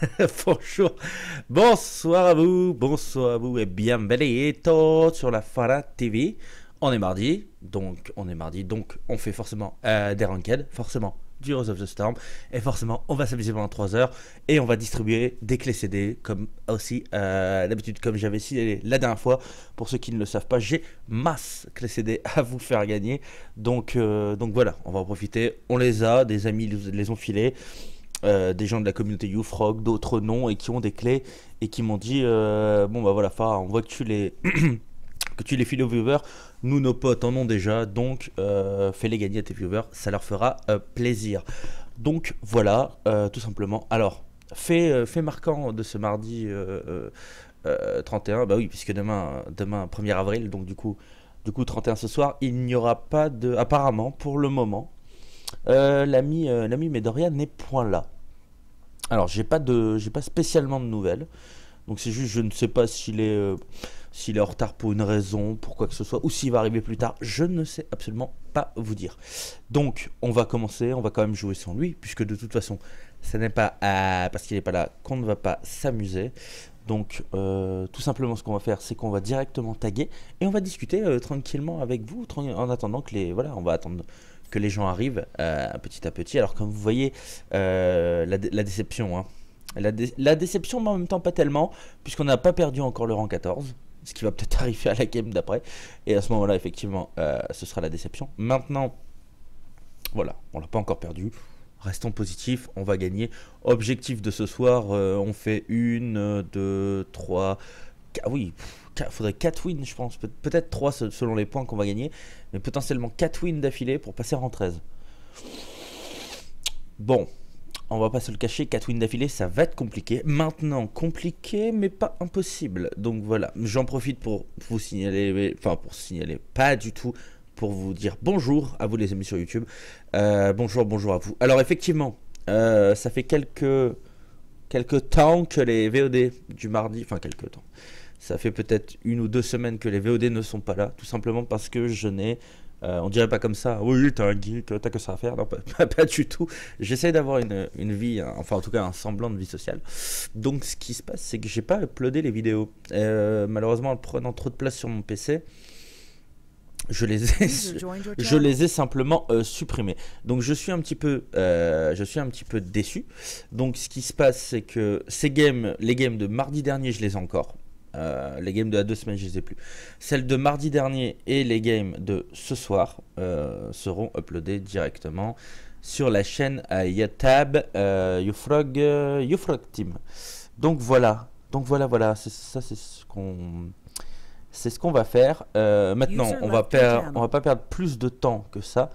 Bonjour, bonsoir à vous, bonsoir à vous et bienvenue sur la Fara TV. On est mardi, donc on est mardi, donc on fait forcément euh, des ranked, forcément du Heroes of the Storm, et forcément on va s'amuser pendant 3 heures, et on va distribuer des clés CD, comme aussi euh, d'habitude, comme j'avais signalé la dernière fois. Pour ceux qui ne le savent pas, j'ai masse clés CD à vous faire gagner, donc, euh, donc voilà, on va en profiter, on les a, des amis les ont filés. Euh, des gens de la communauté YouFrog, d'autres noms, et qui ont des clés et qui m'ont dit euh, Bon, bah voilà, Farah, on voit que tu les, que tu les files aux viewers. Nous, nos potes en ont déjà, donc euh, fais-les gagner à tes viewers, ça leur fera plaisir. Donc voilà, tout simplement. Alors, fait, fait marquant de ce mardi 31, bah oui, puisque demain, demain 1er avril, donc du coup, du coup 31 ce soir, il n'y aura pas de. Apparemment, pour le moment, l'ami l'ami Medoria n'est point là. Alors, j'ai pas de, pas spécialement de nouvelles. Donc c'est juste, je ne sais pas s'il est, euh, s'il est en retard pour une raison, pour quoi que ce soit, ou s'il va arriver plus tard. Je ne sais absolument pas vous dire. Donc on va commencer, on va quand même jouer sans lui, puisque de toute façon, ce n'est pas parce qu'il n'est pas là qu'on ne va pas s'amuser. Donc euh, tout simplement ce qu'on va faire, c'est qu'on va directement taguer et on va discuter euh, tranquillement avec vous, en attendant que les, voilà, on va attendre que les gens arrivent euh, petit à petit. Alors comme vous voyez, euh, la, déception, hein. la, déception, mais en même temps pas tellement, puisqu'on n'a pas perdu encore le rang 14, ce qui va peut-être arriver à la game d'après. Et à ce moment-là, effectivement, euh, ce sera la déception. Maintenant, voilà, on l'a pas encore perdu. Restons positifs, on va gagner. Objectif de ce soir, on fait une, deux, trois. Oui, il faudrait 4 wins, je pense. peut-être 3 selon les points qu'on va gagner mais potentiellement 4 wins d'affilée pour passer en 13. Bon, on va pas se le cacher, 4 wins d'affilée, ça va être compliqué. Maintenant, compliqué, mais pas impossible. Donc voilà, j'en profite pour vous signaler, enfin pour signaler, pas du tout, pour vous dire bonjour à vous les amis sur YouTube. Euh, bonjour, bonjour à vous. Alors effectivement, euh, ça fait quelques, quelques temps que les VOD du mardi, enfin quelques temps, ça fait peut-être une ou deux semaines que les VOD ne sont pas là, tout simplement parce que je n'ai euh, on dirait pas comme ça, oui, t'es un geek, t'as que ça à faire. Non, pas, pas, du tout. J'essaie d'avoir une, une, vie, enfin en tout cas un semblant de vie sociale. Donc ce qui se passe, c'est que j'ai pas uploadé les vidéos. Euh, malheureusement, en prenant trop de place sur mon PC, je les ai, je les ai simplement euh, supprimés. Donc je suis un petit peu, je suis un petit peu déçu. Donc ce qui se passe, c'est que ces games, les games de mardi dernier, je les ai encore. Euh, les games de la deux semaines, je les ai plus. Celles de mardi dernier et les games de ce soir euh, seront uploadées directement sur la chaîne YouTube euh, YouFrog, YouFrog Team. Donc voilà, donc voilà, voilà, ça c'est ce qu'on c'est ce qu'on va faire. maintenant, on va, perdre, on va pas perdre plus de temps que ça.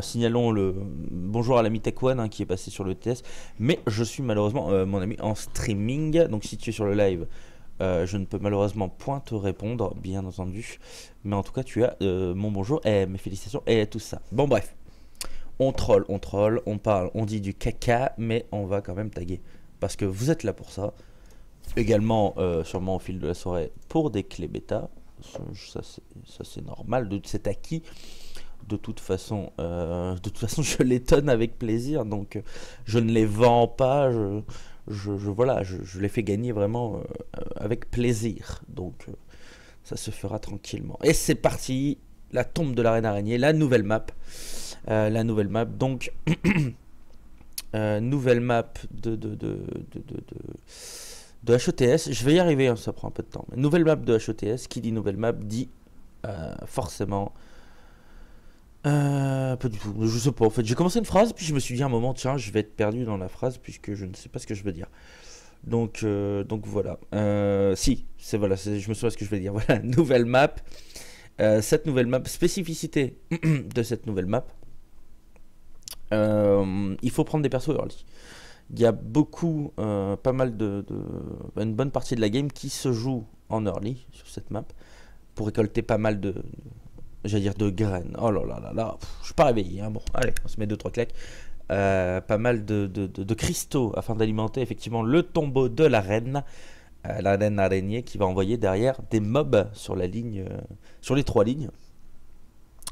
signalons le bonjour à l'ami Tech One hein, qui est passé sur le test. Mais je suis malheureusement, mon ami, en streaming. Donc si tu es sur le live, euh, je ne peux malheureusement point te répondre, bien entendu. Mais en tout cas, tu as euh, mon bonjour et mes félicitations et tout ça. Bon, bref. On troll, on troll, on parle, on dit du caca, mais on va quand même taguer. Parce que vous êtes là pour ça. Également, euh, sûrement au fil de la soirée, pour des clés bêta. Ça, c'est normal, c'est acquis. De toute façon, de toute façon, je les tonne avec plaisir. Donc, je ne les vends pas. Je, voilà, je, les fais gagner vraiment euh, avec plaisir. Donc euh, ça se fera tranquillement. Et c'est parti, la tombe de la reine araignée, la nouvelle map. Euh, la nouvelle map, donc nouvelle map de, de, de, de, HETS. Je vais y arriver, hein, ça prend un peu de temps. Nouvelle map de HETS, qui dit nouvelle map dit forcément euh, pas du tout. Je sais pas. En fait, j'ai commencé une phrase, puis je me suis dit à un moment, tiens, je vais être perdu dans la phrase puisque je ne sais pas ce que je veux dire. Donc, euh, donc voilà. Euh, si, c'est voilà, je me souviens ce que je veux dire. Voilà, nouvelle map. Euh, cette nouvelle map, spécificité de cette nouvelle map. il faut prendre des persos early. Il y a beaucoup, pas mal de, de, une bonne partie de la game qui se joue en early sur cette map pour récolter pas mal de, j'allais dire de graines. Oh là là là là, je suis pas réveillé. Hein. Bon, allez, on se met deux trois claques. Euh, pas mal de, de, de, cristaux afin d'alimenter effectivement le tombeau de la reine, euh, la reine araignée qui va envoyer derrière des mobs sur la ligne, euh, sur les trois lignes.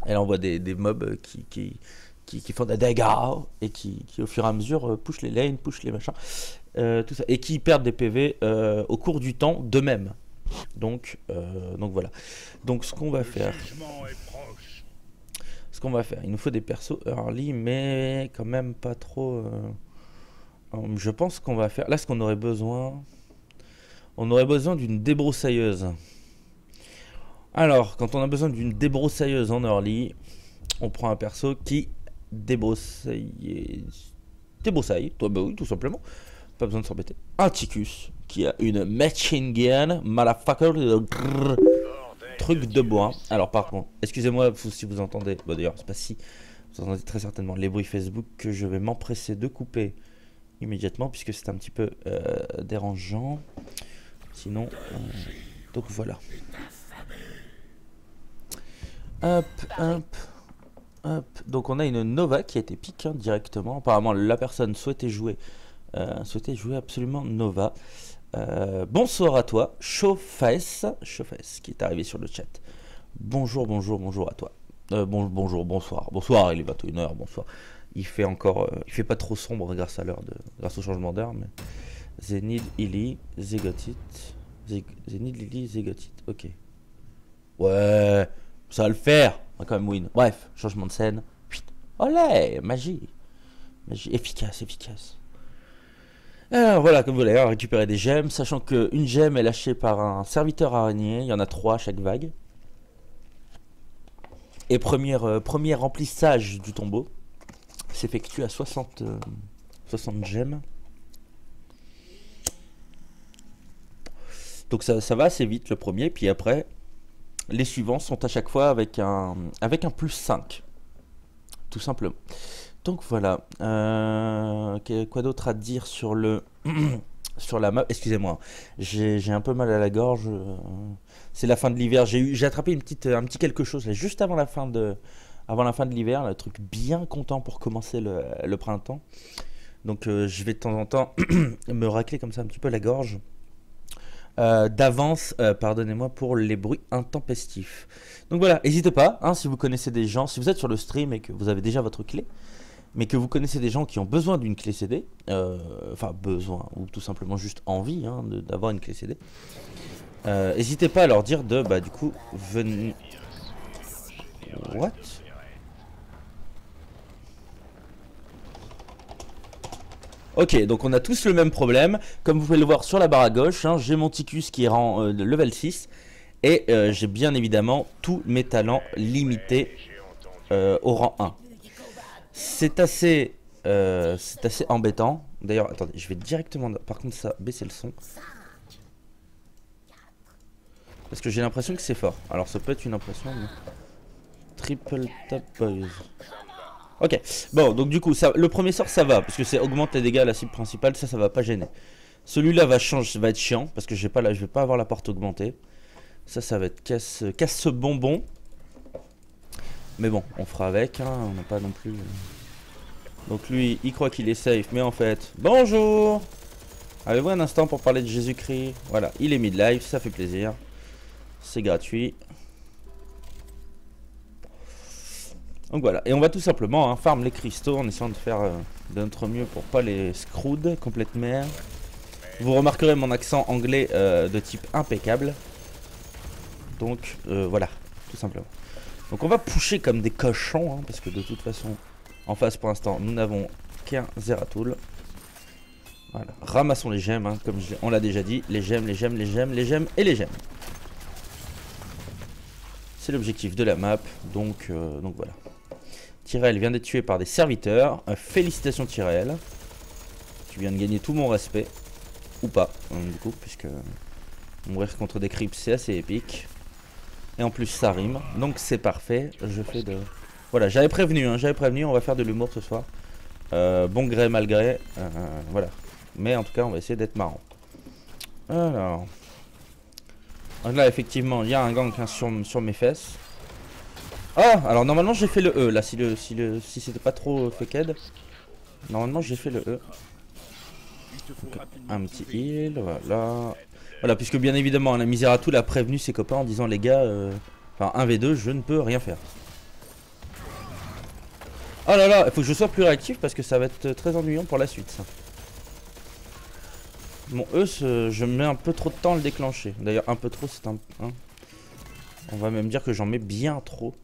Elle envoie des, des mobs qui, qui, qui, font des dégâts et qui, au fur et à mesure push les lanes, push les machins, tout ça, et qui perdent des PV au cours du temps d'eux-mêmes. Donc, donc voilà. Donc ce qu'on va faire, ce qu'on va faire, il nous faut des persos early, mais quand même pas trop. je pense qu'on va faire. Là, ce qu'on aurait besoin, on aurait besoin d'une débroussailleuse. Alors, quand on a besoin d'une débroussailleuse en early, on prend un perso qui débroussailler. Débroussaille, toi, bah oui, tout simplement. Pas besoin de s'embêter. Un Ticus qui a une machine gun, motherfucker, truc de bois. Alors, par contre, excusez-moi si vous entendez, bah d'ailleurs, c'est pas si, vous entendez très certainement les bruits Facebook que je vais m'empresser de couper immédiatement puisque c'est un petit peu euh, dérangeant. Sinon, euh, donc voilà. Hop, hop. Donc on a une Nova qui a été pique hein, directement. Apparemment la personne souhaitait jouer, euh, souhaitait jouer absolument Nova. Euh, bonsoir à toi, Chauffesse, Chauffesse qui est arrivé sur le chat. Bonjour, bonjour, bonjour à toi. Euh, bon, bonjour, bonsoir, bonsoir. Il est 21h, bonsoir. Il fait encore, il fait pas trop sombre grâce à l'heure grâce au changement d'heure, mais Zenid, Ili, Zegotit, Zenid, Lily, Zegotit. Ok. Ouais, ça va le faire. On va quand même win. Bref, changement de scène. Olé, magie. Magie efficace, efficace. Alors voilà, comme vous l'avez récupérer des gemmes, sachant qu'une gemme est lâchée par un serviteur araignée, il y en a trois à chaque vague. Et première, euh, premier remplissage du tombeau s'effectue à 60, 60 euh, gemmes. Donc ça, ça va assez vite le premier, puis après, les suivants sont à chaque fois avec un, avec un plus 5. Tout simplement. Donc voilà. Euh, quoi d'autre à dire sur le sur la map? Excusez-moi, j'ai un peu mal à la gorge. C'est la fin de l'hiver. J'ai j'ai attrapé un petit quelque chose juste avant la fin de avant la fin de l'hiver, le truc bien content pour commencer le, printemps. Donc euh, je vais de temps en temps me racler comme ça un petit peu la gorge. Euh, d'avance, pardonnez-moi pour les bruits intempestifs. Donc voilà, n'hésitez pas, hein, si vous connaissez des gens, si vous êtes sur le stream et que vous avez déjà votre clé, mais que vous connaissez des gens qui ont besoin d'une clé CD, euh, enfin besoin, ou tout simplement juste envie hein, d'avoir une clé CD, n'hésitez pas à leur dire de, bah du coup, venez... What? Ok, donc on a tous le même problème. Comme vous pouvez le voir sur la barre à gauche, hein, j'ai mon Ticus qui est rang euh, level 6. Et euh, j'ai bien évidemment tous mes talents limités euh, au rang 1. C'est assez, c'est assez embêtant. D'ailleurs, attendez, je vais directement... Par contre, ça, baisser le son. Parce que j'ai l'impression que c'est fort. Alors ça peut être une impression, Triple Tap Boys. Ok, bon, donc du coup, le premier sort, ça va, parce que c'est augmente les dégâts à la cible principale, ça, ça va pas gêner. Celui-là va, changer, va être chiant, parce que pas je vais pas avoir la porte augmentée. Ça, ça va être casse, casse ce bonbon. Mais bon, on fera avec, hein, on n'a pas non plus... Euh. Donc lui, il croit qu'il est safe, mais en fait... Bonjour Avez-vous un instant pour parler de Jésus-Christ? Voilà, il est mid-life, ça fait plaisir. C'est gratuit. Donc voilà, et on va tout simplement hein, farm les cristaux en essayant de faire euh, de notre mieux pour pas les scroud complètement. Vous remarquerez mon accent anglais euh, de type impeccable. Donc voilà, tout simplement. Donc on va pusher comme des cochons, hein, parce que de toute façon, en face pour l'instant, nous n'avons qu'un Zeratul. Voilà, ramassons les gemmes, hein, comme on l'a déjà dit, les gemmes, les gemmes, les gemmes, les gemmes et les gemmes. C'est l'objectif de la map, donc, donc voilà. Tyrell vient d'être tué par des serviteurs. Euh, félicitations Tyrell. Tu viens de gagner tout mon respect. Ou pas, hein, du coup, puisque mourir contre des creeps c'est assez épique. Et en plus ça rime. Donc c'est parfait. Je fais de... Voilà, j'avais prévenu, hein, j'avais prévenu, on va faire de l'humour ce soir. Euh, bon gré, mal gré. Euh, voilà. Mais en tout cas, on va essayer d'être marrant. Alors. Là, effectivement, il y a un gang hein, sur, sur mes fesses. Ah Alors normalement j'ai fait le E là si le si le si c'était pas trop fucked. Normalement j'ai fait le E. un petit heal, voilà. Voilà, puisque bien évidemment la Miseratul a prévenu ses copains en disant les gars, euh, enfin 1v2 je ne peux rien faire. Oh là là, il faut que je sois plus réactif parce que ça va être très ennuyant pour la suite. Bon, eux, je mets un peu trop de temps à le déclencher. D'ailleurs, un peu trop, c'est un... Hein. On va même dire que j'en mets bien trop.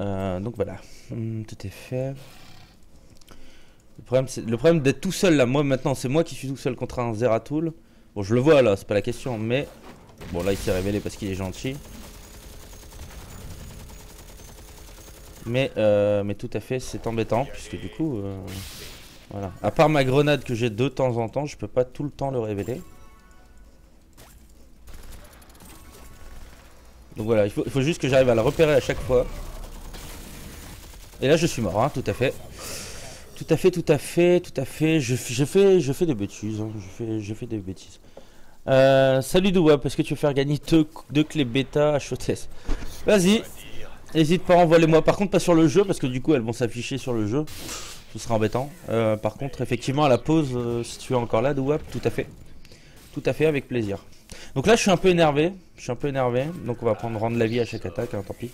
Euh, donc voilà, hum, tout est fait. Le problème, le problème d'être tout seul là, moi maintenant, c'est moi qui suis tout seul contre un Zeratul. Bon, je le vois là, c'est pas la question, mais... Bon, là, il s'est révélé parce qu'il est gentil. Mais, euh, mais tout à fait, c'est embêtant, puisque du coup... Euh, voilà. À part ma grenade que j'ai de temps en temps, je peux pas tout le temps le révéler. Donc voilà, il faut, juste que j'arrive à la repérer à chaque fois. Et là, je suis mort, hein, tout à fait. Tout à fait, tout à fait, tout à fait. Je, fais, je fais des bêtises. Hein. Je, fais, je fais des bêtises. Euh, salut Douab, est-ce que tu veux faire gagner deux, clés bêta à HOTS Vas-y. N'hésite pas, envoie-les-moi. Par contre, pas sur le jeu, parce que du coup, elles vont s'afficher sur le jeu. Ce sera embêtant. Euh, par contre, effectivement, à la pause, euh, si tu es encore là, Douab, tout à fait. Tout à fait, avec plaisir. Donc là, je suis un peu énervé. Je suis un peu énervé. Donc on va prendre rendre la vie à chaque attaque, hein, tant pis.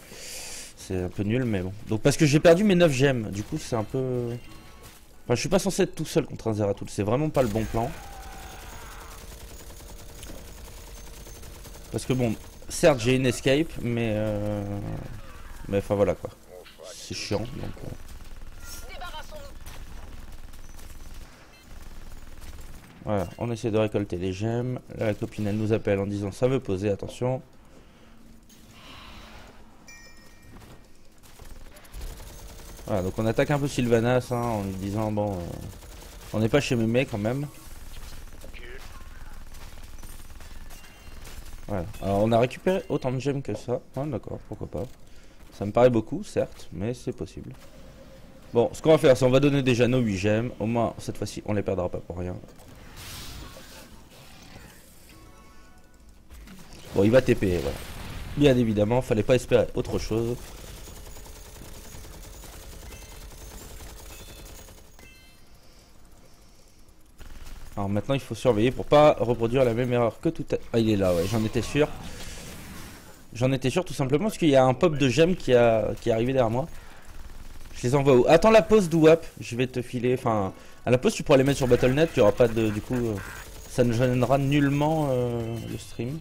C'est un peu nul, mais bon. Donc parce que j'ai perdu mes 9 gemmes. Du coup, c'est un peu... Enfin, je suis pas censé être tout seul contre un Zeratul. C'est vraiment pas le bon plan. Parce que bon, certes, j'ai une escape, mais... Euh... Mais enfin, voilà, quoi. C'est chiant, donc... Euh. Voilà, on essaie de récolter les gemmes. La copine, elle nous appelle en disant ça veut poser, attention. Voilà, donc on attaque un peu Sylvanas hein, en lui disant bon, euh, on n'est pas chez Mémé quand même. Voilà, alors on a récupéré autant de gemmes que ça. Ah, d'accord, pourquoi pas. Ça me paraît beaucoup, certes, mais c'est possible. Bon, ce qu'on va faire, c'est on va donner déjà nos 8 gemmes. Au moins, cette fois-ci, on les perdra pas pour rien. Bon, il va TP, voilà. Bien évidemment, fallait pas espérer autre chose. Alors maintenant, il faut surveiller pour pas reproduire la même erreur que tout à... Ah, il est là, ouais, j'en étais sûr. J'en étais sûr tout simplement parce qu'il y a un pop de gemmes qui, a... qui est arrivé derrière moi. Je les envoie où? Attends la pause d'Ouap, je vais te filer. Enfin, à la pause, tu pourras les mettre sur Battle.net, tu auras pas de. Du coup, euh, ça ne gênera nullement euh, le stream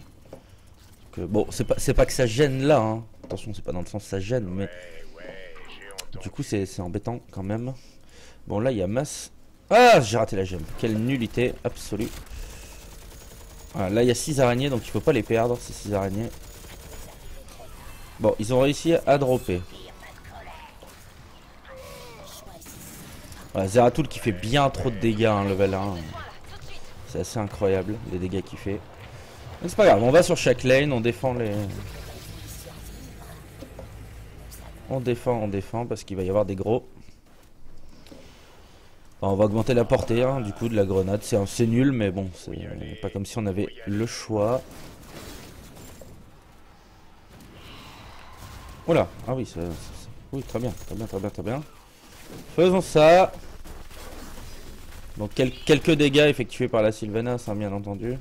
bon, c'est pas, pas que ça gêne là, hein. attention, c'est pas dans le sens ça gêne, mais du coup, c'est embêtant quand même. Bon, là, il y a masse. Ah, j'ai raté la gemme. Quelle nullité absolue. là, il y a 6 araignées, donc il faut pas les perdre, ces 6 araignées. Bon, ils ont réussi à dropper. Zeratul qui fait bien trop de dégâts, hein, level 1. C'est assez incroyable, les dégâts qu'il fait. C'est pas grave, on va sur chaque lane, on défend les... On défend, on défend, parce qu'il va y avoir des gros. On va augmenter la portée, hein, du coup, de la grenade. C'est nul, mais bon, c'est pas comme si on avait le choix. Voilà, ah oui, ça, oui, très bien, très bien, très bien, très bien. Faisons ça. Donc quelques dégâts effectués par la Sylvanas, hein, bien entendu.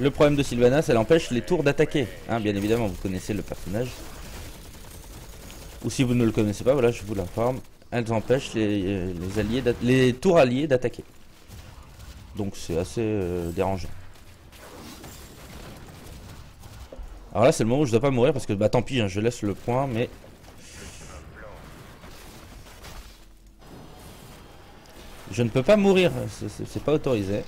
Le problème de Sylvanas, elle empêche les tours d'attaquer. Hein, bien évidemment, vous connaissez le personnage. Ou si vous ne le connaissez pas, voilà, je vous l'informe. Elles empêchent les, alliés les tours alliés d'attaquer. Donc c'est assez euh, dérangeant. Alors là, c'est le moment où je dois pas mourir parce que bah tant pis, hein, je laisse le point, mais je ne peux pas mourir, c'est pas autorisé.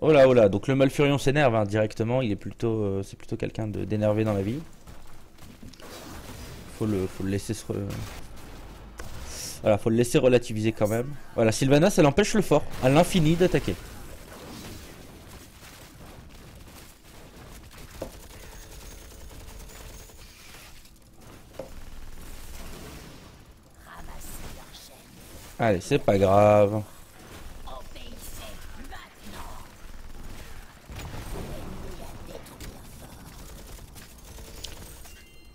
Oh là, oh là, donc le Malfurion s'énerve hein, directement, il est plutôt, euh, c'est plutôt quelqu'un d'énervé dans la vie. Faut le, faut le laisser se... Voilà, faut le laisser relativiser quand même. Voilà, Sylvanas, elle empêche le fort, à l'infini, d'attaquer. Allez, c'est pas grave.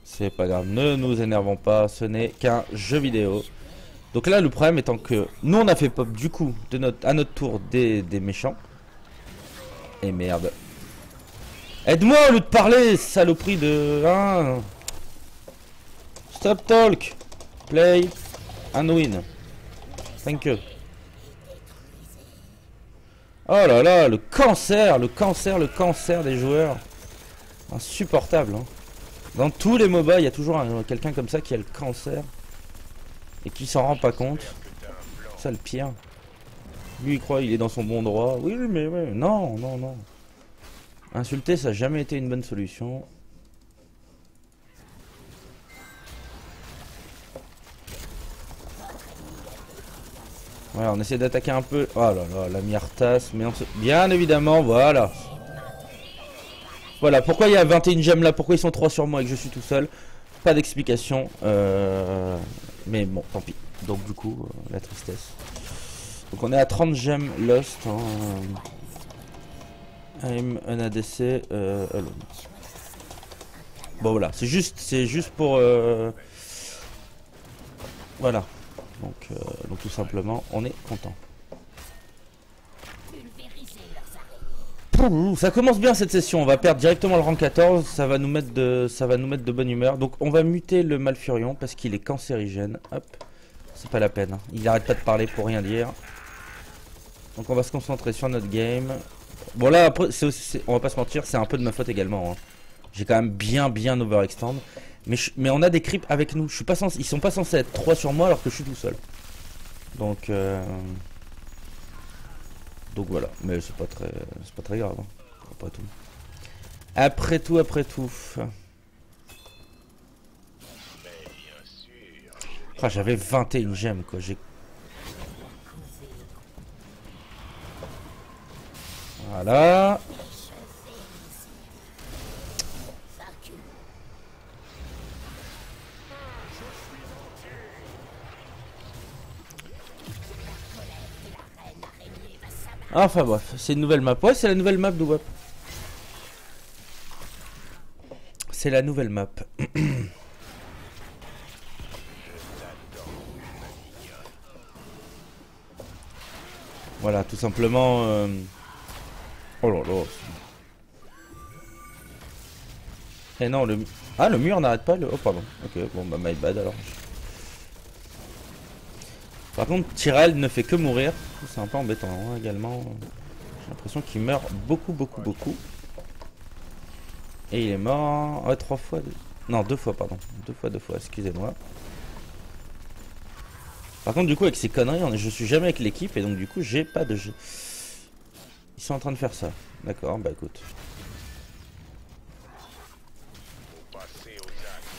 C'est pas grave, ne nous énervons pas, ce n'est qu'un jeu vidéo. Donc là, le problème étant que nous, on a fait pop du coup, de notre, à notre tour, des, méchants. Et merde. Aide-moi au lieu de parler, saloperie de... Hein Stop talk Play. Un win. Thank you. Oh là là, le cancer, le cancer, le cancer des joueurs. Insupportable. Hein. Dans tous les MOBA, il y a toujours quelqu'un comme ça qui a le cancer. Et qui s'en rend pas compte. Ça le pire. Lui il croit il est dans son bon droit. Oui mais ouais. Non, non, non. Insulter ça n'a jamais été une bonne solution. Ouais, on essaie d'attaquer un peu. Oh là là, la Myrtas. Mais on se... Bien évidemment, voilà. Voilà, pourquoi il y a 21 gemmes là? Pourquoi ils sont 3 sur moi et que je suis tout seul? Pas d'explication. Euh... Mais bon, tant pis. Donc du coup, euh, la tristesse. Donc on est à 30 gemmes lost. Hein. I'm un ADC euh, alone. Bon voilà, c'est juste, c'est juste pour... Euh... Voilà. Donc, euh, donc tout simplement, on est content. Ça commence bien cette session, on va perdre directement le rang 14, ça va nous mettre de, ça va nous mettre de bonne humeur. Donc on va muter le Malfurion parce qu'il est cancérigène. Hop, c'est pas la peine, hein. il arrête pas de parler pour rien dire. Donc on va se concentrer sur notre game. Bon là après, on va pas se mentir, c'est un peu de ma faute également. Hein. J'ai quand même bien bien overextend. Mais, mais on a des creeps avec nous. Je suis pas ils sont pas censés être 3 sur moi alors que je suis tout seul. Donc euh... Donc voilà, mais c'est pas très c'est pas très grave hein. après tout. Après tout, après tout. Ah, j'avais 21 gemmes quoi, j'ai Voilà. Enfin bref, c'est une nouvelle map. Ouais, c'est la nouvelle map de web. C'est la nouvelle map. voilà, tout simplement... Euh, oh là là. Eh non, le... Ah, le mur n'arrête pas le... Oh, pardon. Ok, bon, bah, my bad alors. Par contre, Tyrell ne fait que mourir. C'est un peu embêtant hein, également. J'ai l'impression qu'il meurt beaucoup, beaucoup, beaucoup. Et il est mort... Ouais, trois fois... Non, deux fois, pardon. Deux fois, deux fois, excusez-moi. Par contre, du coup, avec ces conneries, je suis jamais avec l'équipe et donc du coup, j'ai pas de jeu. Ils sont en train de faire ça. D'accord, bah écoute.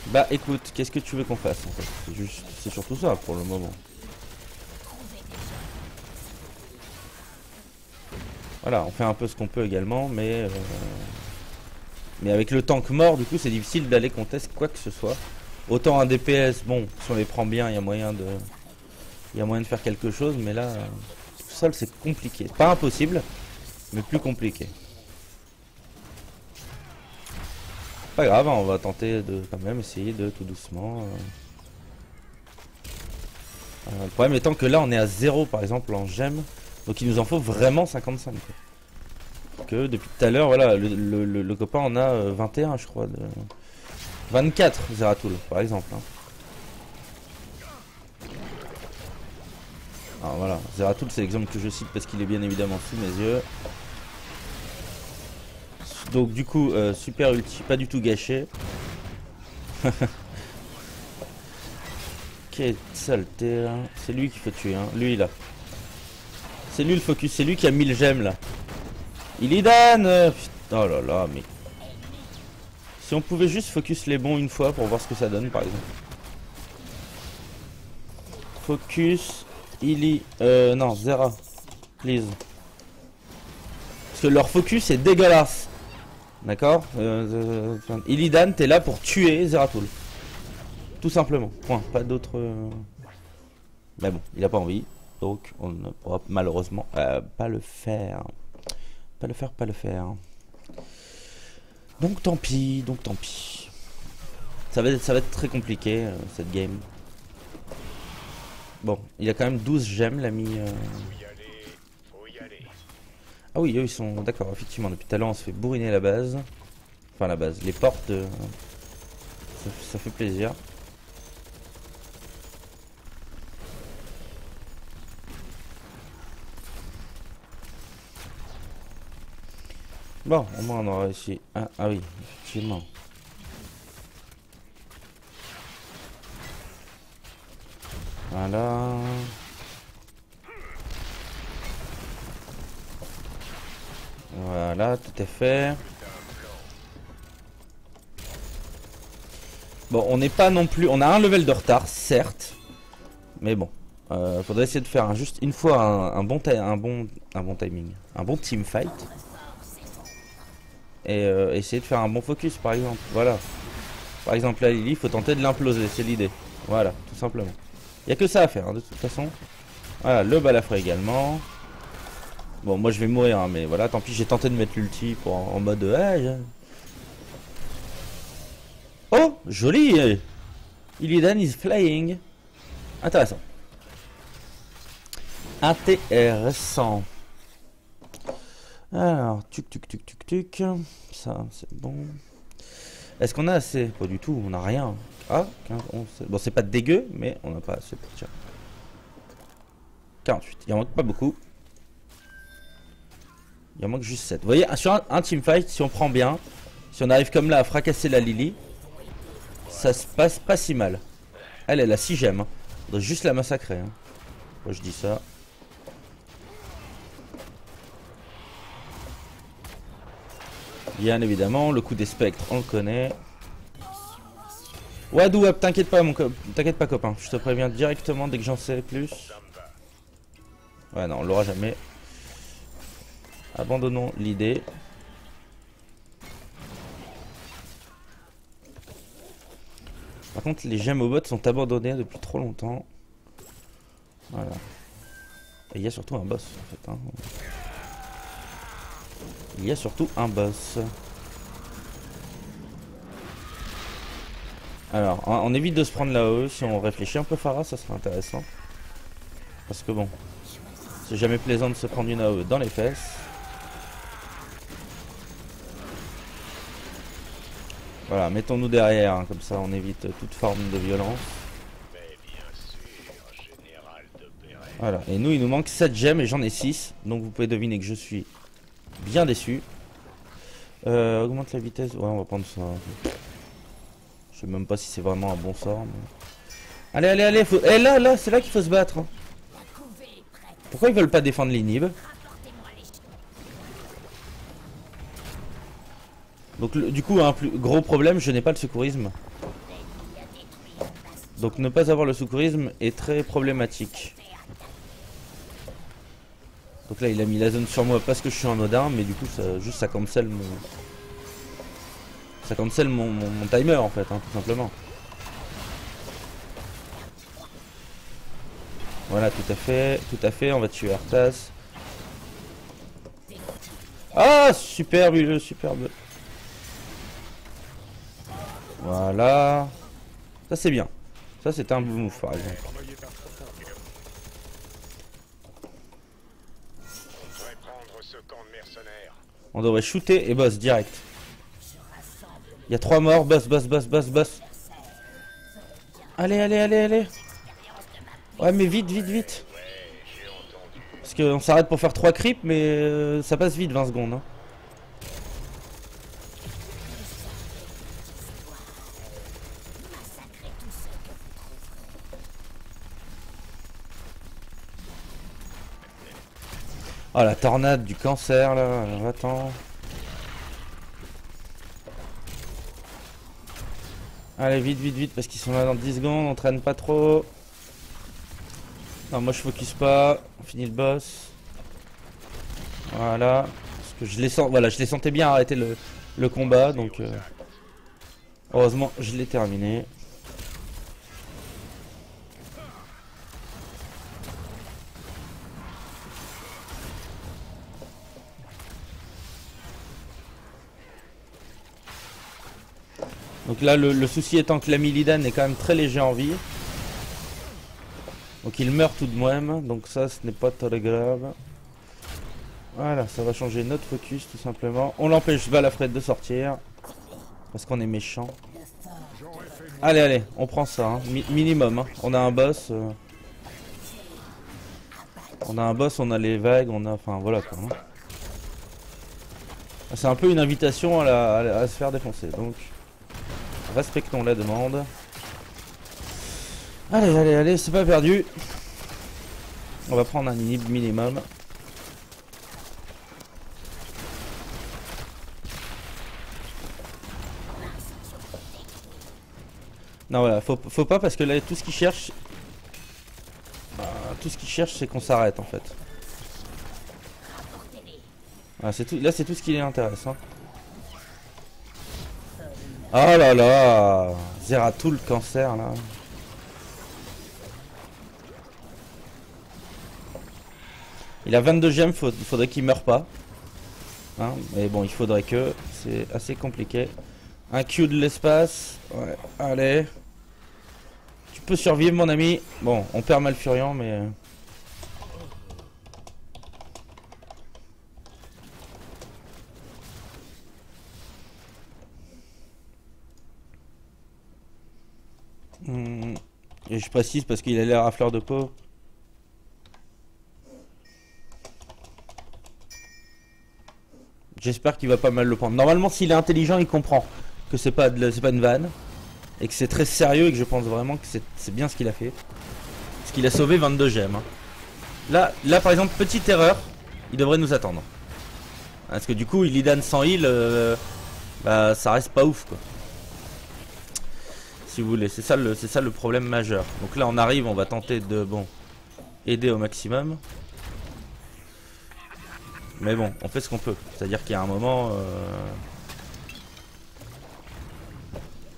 Bah écoute, qu'est-ce que tu veux qu'on fasse en fait? C'est surtout ça pour le moment. Voilà, on fait un peu ce qu'on peut également, mais... Euh, mais avec le tank mort, du coup, c'est difficile d'aller contester quoi que ce soit. Autant un DPS, bon, si on les prend bien, il y a moyen de... Il y a moyen de faire quelque chose, mais là, tout seul, c'est compliqué. Pas impossible, mais plus compliqué. Pas grave, hein, on va tenter de quand même essayer de tout doucement... Euh. Euh, le problème étant que là, on est à 0, par exemple, en gemme. Donc il nous en faut vraiment 55. Que depuis tout à l'heure, voilà, le, copain en a 21, euh, je crois. De... 24, Zeratul, par exemple. Hein. Alors voilà, Zeratul, c'est l'exemple que je cite parce qu'il est bien évidemment sous mes yeux. Donc du coup, euh, super ulti, pas du tout gâché. Quelle saleté, hein. c'est lui qu'il faut tuer, hein. lui là. C'est lui le focus, c'est lui qui a mis le là. Il dan Oh là là, mais... Si on pouvait juste focus les bons une fois pour voir ce que ça donne par exemple. Focus, Illy, euh, non, Zera, please. Parce que leur focus est dégueulasse. D'accord euh, euh Illidan, t'es là pour tuer Zeratul. Tout simplement. Point. Pas d'autre... Euh, mais bon, il a pas envie. Donc on ne pourra malheureusement euh, pas le faire. Pas le faire, pas le faire. Donc tant pis, donc tant pis. Ça va être, très compliqué euh, cette game. Bon, il a quand même 12 gemmes l'ami. Euh... Ah oui, eux ils sont d'accord, effectivement, depuis tout à l'heure on se fait bourriner la base. Enfin la base, les portes, ça fait plaisir. Bon, au moins on aura réussi. Ah, ah oui, effectivement. Voilà. Voilà, tout est fait. Bon, on n'est pas non plus... On a un level de retard, certes. Mais bon. Euh, faudrait essayer de faire juste une fois un, bon un, bon, un bon timing. Un bon team fight. Et euh, essayer de faire un bon focus, par exemple. Voilà. Par exemple, là, Lily, il faut tenter de l'imploser. C'est l'idée. Voilà, tout simplement. Il n'y a que ça à faire, hein, de toute façon. Voilà, le balafre également. Bon, moi, je vais mourir, hein, mais voilà. Tant pis, j'ai tenté de mettre l'ulti pour en, mode... Oh, joli Illidan is flying. Intéressant. Intéressant. Alors, tuc tuc tuc tuc tuc. Ça, c'est bon. Est-ce qu'on a assez? Pas du tout, on a rien. Ah, 15, 11, Bon, c'est pas dégueu, mais on n'a pas assez pour tirer. 48. Il en manque pas beaucoup. Il en manque juste 7. Vous voyez, sur un, teamfight, si on prend bien, si on arrive comme là à fracasser la Lily, ça se passe pas si mal. Elle, elle a 6 gemmes. Hein. On doit juste la massacrer. Hein. Moi, je dis ça. Bien évidemment, le coup des spectres, on le connaît. Wadou, t'inquiète pas, mon t'inquiète pas, copain. Je te préviens directement dès que j'en sais plus. Ouais, non, on l'aura jamais. Abandonnons l'idée. Par contre, les gemmes au bot sont abandonnées depuis trop longtemps. Voilà. Et il y a surtout un boss, en fait. Hein. Il y a surtout un boss. Alors, on, évite de se prendre là-haut. Si on réfléchit un peu Farah, ça serait intéressant. Parce que bon, c'est jamais plaisant de se prendre une AOE dans les fesses. Voilà, mettons-nous derrière, hein, comme ça on évite toute forme de violence. Voilà, et nous il nous manque 7 gemmes et j'en ai 6, donc vous pouvez deviner que je suis bien déçu. Euh, augmente la vitesse, ouais on va prendre ça. Je sais même pas si c'est vraiment un bon sort. Allez, allez, allez, faut... Eh là, là, c'est là qu'il faut se battre. Hein. Pourquoi ils veulent pas défendre l'inhib Donc du coup, un plus gros problème, je n'ai pas le secourisme. Donc ne pas avoir le secourisme est très problématique. Donc là, il a mis la zone sur moi parce que je suis en Odin, mais du coup, ça, juste ça cancel mon... Ça cancel mon, timer en fait, hein, tout simplement. Voilà, tout à fait, tout à fait, on va tuer Arthas. Ah, superbe, superbe. Voilà. Ça c'est bien. Ça c'est un move par exemple. On devrait shooter et boss direct. Il y a trois morts, boss, boss, boss, boss, boss. Allez, allez, allez, allez. Ouais mais vite, vite, vite. Parce qu'on s'arrête pour faire trois creeps mais euh, ça passe vite 20 secondes. Hein. Oh la tornade du cancer là, attends. Allez vite vite vite parce qu'ils sont là dans 10 secondes, on traîne pas trop. Non moi je focus pas, on finit le boss. Voilà. Parce que je les sens. Voilà, je les sentais bien arrêter le, combat, donc euh, heureusement je l'ai terminé. Donc là, le, souci étant que la Milidan est quand même très léger en vie. Donc il meurt tout de même. Donc ça, ce n'est pas très grave. Voilà, ça va changer notre focus tout simplement. On l'empêche Balafred de sortir. Parce qu'on est méchant. Allez, allez, on prend ça. Hein. minimum. Hein. On a un boss. Euh. On a un boss, on a les vagues, on a... Enfin, voilà quoi. Hein. C'est un peu une invitation à, se faire défoncer. Donc, respectons la demande. Allez, allez, allez, c'est pas perdu. On va prendre un inhib minimum. Non voilà, faut, faut pas parce que là tout ce qu'il cherche... Bah, tout ce qu'il cherche c'est qu'on s'arrête en fait. Ah, tout, là c'est tout ce qui est intéressant. Oh là là Zeratul cancer là. Il a 22 gemmes, il faudrait qu'il meure pas. Hein, mais bon, il faudrait que. C'est assez compliqué. Un Q de l'espace. Ouais, allez. Tu peux survivre, mon ami. Bon, on perd Malfurion, mais... Euh. Hmm. Et je précise parce qu'il a l'air à fleur de peau. J'espère qu'il va pas mal le prendre. Normalement, s'il est intelligent, il comprend que c'est pas, pas une vanne. Et que c'est très sérieux et que je pense vraiment que c'est bien ce qu'il a fait. Parce qu'il a sauvé 22 gemmes. Hein. Là, là, par exemple, petite erreur. Il devrait nous attendre. Parce que du coup, il Illidan sans heal, bah, ça reste pas ouf, quoi. Si vous voulez, c'est ça, le, problème majeur. Donc là, on arrive, on va tenter de, bon, aider au maximum. Mais bon, on fait ce qu'on peut. C'est-à-dire qu'il y a un moment... Euh,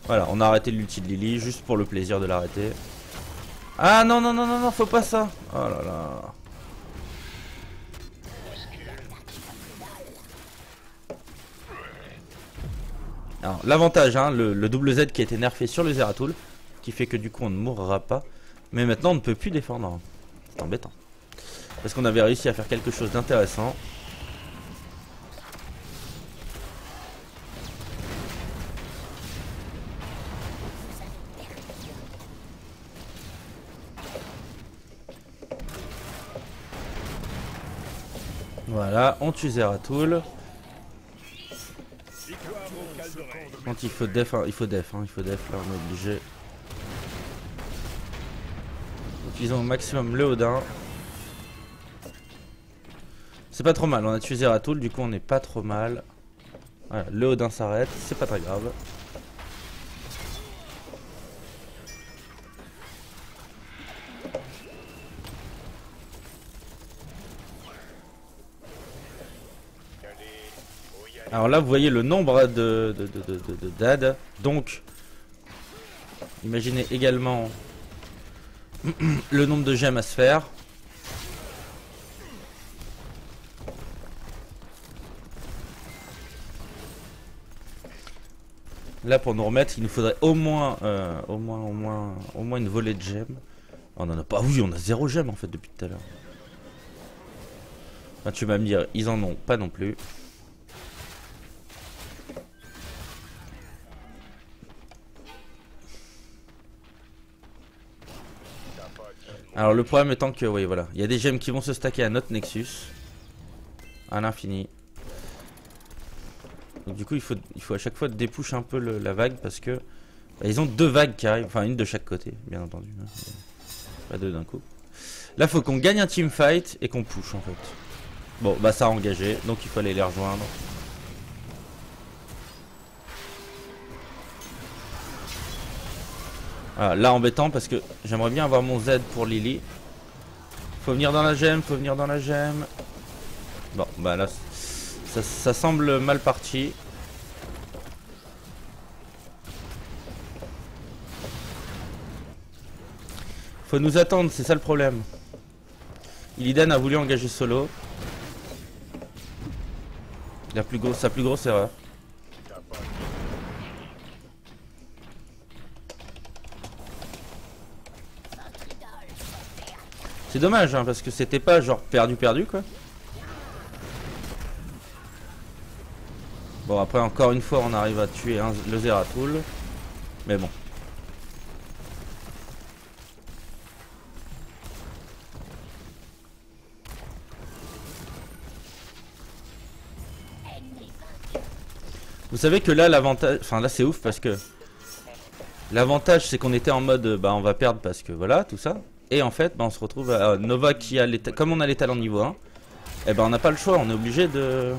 voilà, on a arrêté l'ulti de Lily juste pour le plaisir de l'arrêter. Ah non, non, non, non, non, faut pas ça. Oh là là. Alors, l'avantage, hein, le, double Z qui a été nerfé sur le Zeratul, qui fait que du coup on ne mourra pas. Mais maintenant on ne peut plus défendre. C'est embêtant. Parce qu'on avait réussi à faire quelque chose d'intéressant. Voilà, on tue Zeratul. Quand il faut def, hein, il faut def, hein, il faut def, là on est obligé. Utilisons au maximum le Odin. C'est pas trop mal, on a tué Zeratul, du coup on est pas trop mal. Voilà, le Odin s'arrête, c'est pas très grave. Alors là, vous voyez le nombre de, de, de, Donc, imaginez également le nombre de gemmes à se faire. Là, pour nous remettre, il nous faudrait au moins, euh, au moins, au moins, au moins une volée de gemmes. On en a pas. Oui, on a zéro gemmes en fait depuis tout à l'heure. tu vas me dire, ils en ont pas non plus. Alors le problème étant que, oui voilà, il y a des gemmes qui vont se stacker à notre Nexus. À l'infini. du coup il faut, à chaque fois dépoucher un peu la vague parce que... Bah, ils ont deux vagues qui arrivent, enfin une de chaque côté, bien entendu. Hein. Pas deux d'un coup. Là faut qu'on gagne un team fight et qu'on push en fait. Bon bah ça a engagé, donc il faut aller les rejoindre. Là embêtant parce que j'aimerais bien avoir mon Z pour Lily. Faut venir dans la gemme, faut venir dans la gemme. Bon, bah là, ça, semble mal parti. Faut nous attendre, c'est ça le problème. Illidan a voulu engager solo. Sa plus grosse erreur. C'est dommage, hein, parce que c'était pas genre perdu-perdu, quoi. Bon, après, encore une fois, on arrive à tuer le Zeratul. Mais bon. Vous savez que là, l'avantage... Enfin, là, c'est ouf parce que... L'avantage, c'est qu'on était en mode, bah, on va perdre parce que voilà, tout ça. Et en fait, bah, on se retrouve à Nova qui a les... Comme on a les talents niveau 1, eh ben, on n'a pas le choix, on est obligé de...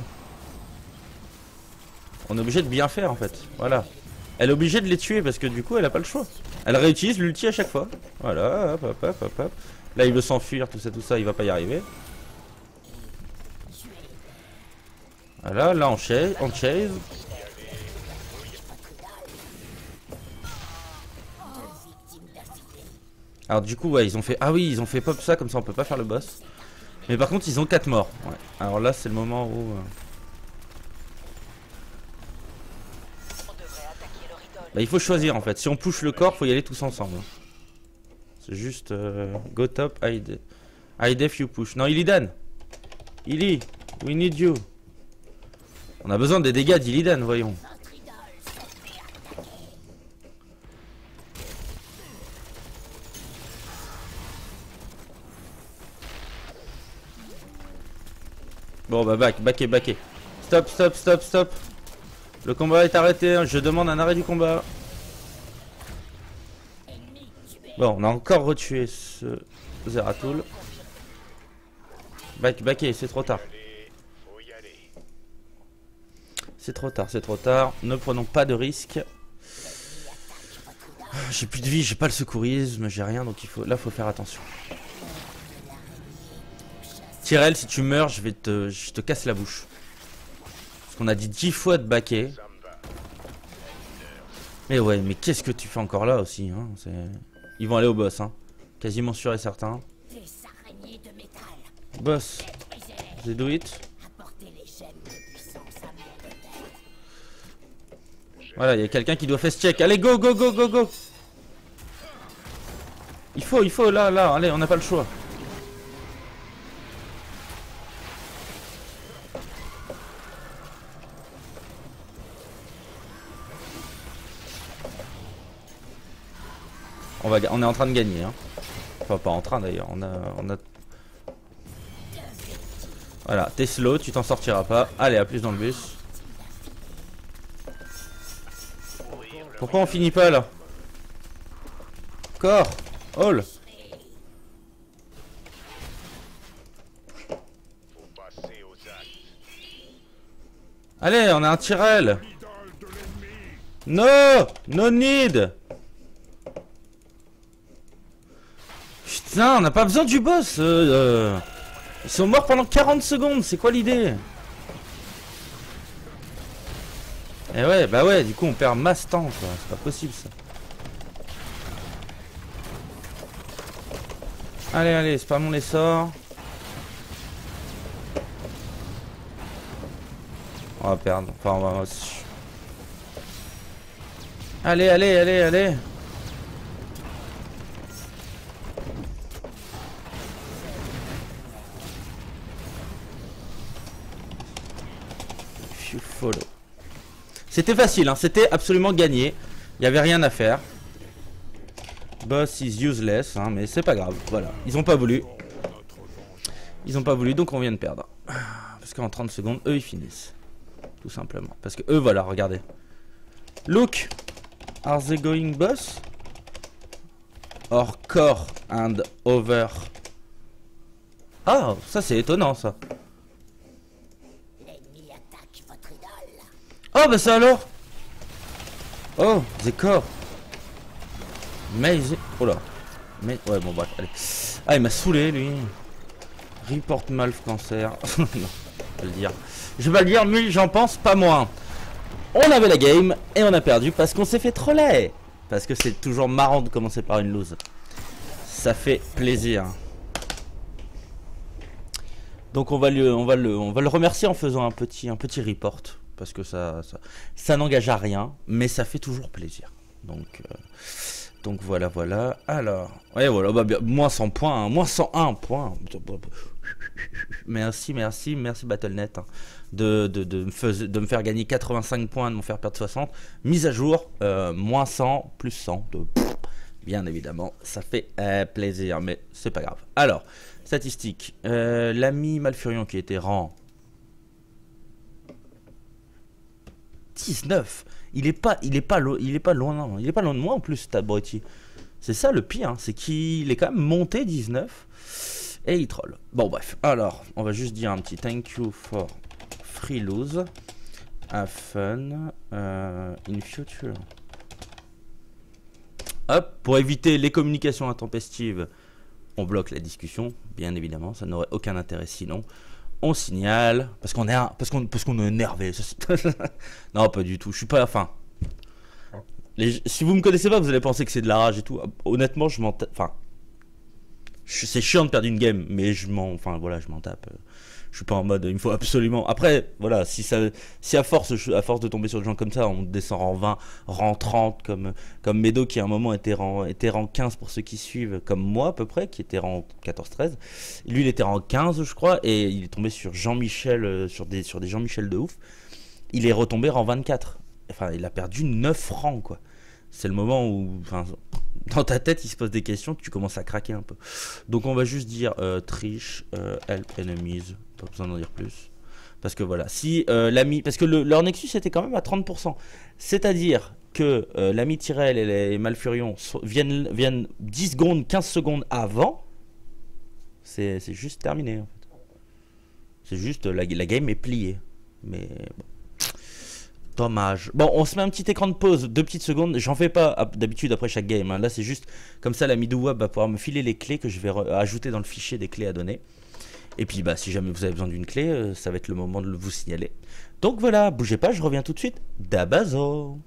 On est obligé de bien faire, en fait. Voilà. Elle est obligée de les tuer parce que du coup, elle a pas le choix. Elle réutilise l'ulti à chaque fois. Voilà, hop, hop, hop, hop. Là, il veut s'enfuir, tout ça, tout ça, il va pas y arriver. Voilà, là on chase, on chase. Alors du coup ouais ils ont fait Ah oui ils ont fait pop ça comme ça on peut pas faire le boss. Mais par contre ils ont 4 morts ouais. Alors là c'est le moment où euh, Bah il faut choisir en fait. Si on push le corps faut y aller tous ensemble. C'est juste euh, Go top hide Hide if you push. Non Illidan Illy We need you. On a besoin des dégâts d'Illidan, voyons. Bon bah back, backé, backé. Stop, stop, stop, stop. Le combat est arrêté, je demande un arrêt du combat. Bon, on a encore retué ce Zeratul. Back, backé, c'est trop tard. C'est trop tard, c'est trop tard. Ne prenons pas de risques. J'ai plus de vie, j'ai pas le secourisme, j'ai rien, donc il faut, là faut faire attention. Tyrell, si tu meurs, je vais te, je te casse la bouche. Parce qu'on a dit 10 fois de baquer. Mais ouais, mais qu'est-ce que tu fais encore là aussi hein Ils vont aller au boss, hein. Quasiment sûr et certain. Boss. They do it. Voilà, il y a quelqu'un qui doit faire ce check. Allez, go, go, go, go, go. Il faut, il faut, là, là, allez, on n'a pas le choix. On est en train de gagner. Hein. Enfin, pas en train d'ailleurs. On a. Voilà, t'es slow, tu t'en sortiras pas. Allez, à plus dans le bus. Pourquoi on finit pas là? Corps All Allez, on a un Tyrell No No need Putain, on n'a pas besoin du boss euh, euh. Ils sont morts pendant 40 secondes, c'est quoi l'idée? Eh ouais, bah ouais, du coup on perd masse temps quoi, c'est pas possible ça. Allez, allez, spammons les sorts. On va perdre, enfin on va... Allez, allez, allez, allez C'était facile, hein. c'était absolument gagné. Il n'y avait rien à faire. Boss is useless, hein, mais c'est pas grave. Voilà, ils ont pas voulu. Ils ont pas voulu, donc on vient de perdre. Parce qu'en 30 secondes, eux, ils finissent. Tout simplement. Parce que eux, voilà, regardez. Look, are they going boss? Or core and over? Ah, ça c'est étonnant ça. Oh bah ça alors Oh, core Mais Oh là. Mais ouais bon bref allez. Ah il m'a saoulé lui. Report Malf cancer. Non je vais le dire. Je vais le dire mais j'en pense pas moins. On avait la game et on a perdu parce qu'on s'est fait troller. Parce que c'est toujours marrant de commencer par une lose Ça fait plaisir. Donc on va, le, on, va le, on va le remercier en faisant un petit, un petit report parce que ça, ça, n'engage à rien, mais ça fait toujours plaisir. Donc, euh, donc voilà, voilà. Alors, ouais, voilà, bah, moins 100 points, hein, moins 101 points. Merci, merci, merci Battle.net hein, de, me me faire gagner 85 points, de m'en faire perdre 60. Mise à jour, euh, moins 100, plus 100. De, bien évidemment, ça fait euh, plaisir, mais c'est pas grave. Alors, statistiques. L'ami Malfurion qui était rang 19 Il est pas, il est pas, il est pas loin, il est pas loin de moi en plus, cet abruti. C'est ça le pire, hein, c'est qu'il est quand même monté 19 et il troll. Bon bref, alors on va juste dire un petit thank you for free lose, have fun euh, in future. Hop, pour éviter les communications intempestives, on bloque la discussion, bien évidemment, ça n'aurait aucun intérêt sinon. On signale, parce qu'on est, parce qu'on, parce qu'on est énervé. non, pas du tout. Je suis pas, enfin, si vous me connaissez pas, vous allez penser que c'est de la rage et tout. Honnêtement, je m'en, enfin, c'est chiant de perdre une game, mais je m'en, enfin voilà, je m'en tape. Je suis pas en mode, il me faut absolument. Après, voilà, si ça, si à force, de tomber sur des gens comme ça, on descend en 20, rang 30, comme, comme Medo qui à un moment était rang, était rang 15 pour ceux qui suivent, comme moi à peu près, qui était rang 14-13. Lui, il était rang 15, je crois, et il est tombé sur Jean-Michel, euh, sur des, sur des Jean-Michel de ouf. Il est retombé rang 24. Enfin, il a perdu 9 rangs, quoi. C'est le moment où, dans ta tête, il se pose des questions, que tu commences à craquer un peu. Donc, on va juste dire euh, triche, euh, help enemies, pas besoin d'en dire plus. Parce que voilà, si euh, l'ami. Parce que le- leur Nexus était quand même à 30%. C'est-à-dire que euh, l'ami Tyrell et les Malfurions viennent, viennent 10 secondes, 15 secondes avant. C'est juste terminé en fait. C'est juste la, game est pliée. Mais. Dommage. Bon, on se met un petit écran de pause, deux petites secondes. J'en fais pas d'habitude après chaque game. hein. Là, c'est juste comme ça, l'ami Web va pouvoir me filer les clés que je vais ajouter dans le fichier des clés à donner. Et puis, bah, si jamais vous avez besoin d'une clé, euh, ça va être le moment de vous signaler. Donc voilà, bougez pas, je reviens tout de suite. Dabazo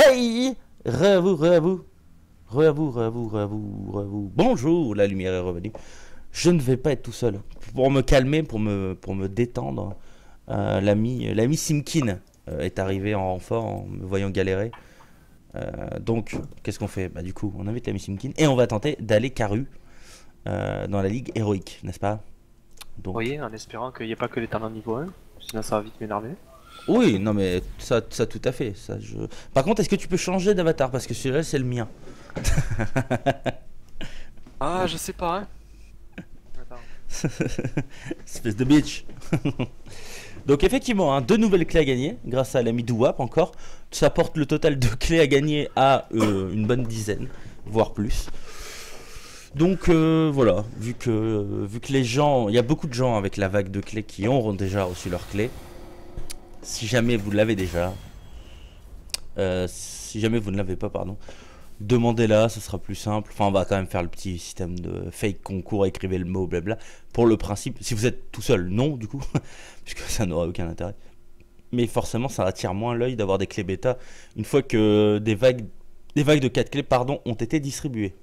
Hey Re vous, re vous. Re vous, re vous, re vous, re vous. Bonjour, la lumière est revenue. Je ne vais pas être tout seul. Pour me calmer, pour me, pour me détendre, euh, l'ami l'ami Simkin euh, est arrivé en renfort en me voyant galérer. Euh, donc, qu'est-ce qu'on fait? Bah du coup, on invite l'ami Simkin et on va tenter d'aller Caru dans la ligue héroïque, n'est-ce pas? Donc, Oui, en espérant qu'il n'y ait pas que les talents niveau 1, sinon ça va vite m'énerver. Oui, non mais ça, ça tout à fait. Ça, je... Par contre, est-ce que tu peux changer d'avatar? Parce que celui-là, c'est le mien. Ah, je sais pas, hein. Espèce de bitch. Donc effectivement, hein, deux nouvelles clés à gagner grâce à l'ami Douap encore. Ça porte le total de clés à gagner à euh, une bonne dizaine, voire plus. Donc euh, voilà, vu que, vu que les gens, il y a beaucoup de gens avec la vague de clés qui ont déjà reçu leurs clés. Si jamais vous l'avez déjà, euh, si jamais vous ne l'avez pas, pardon, demandez-la, ce sera plus simple. Enfin, on va quand même faire le petit système de fake concours, écrivez le mot, blabla. Pour le principe, si vous êtes tout seul, non, du coup, puisque ça n'aura aucun intérêt. Mais forcément, ça attire moins l'œil d'avoir des clés bêta une fois que des vagues, des vagues de 4 clés pardon, ont été distribuées.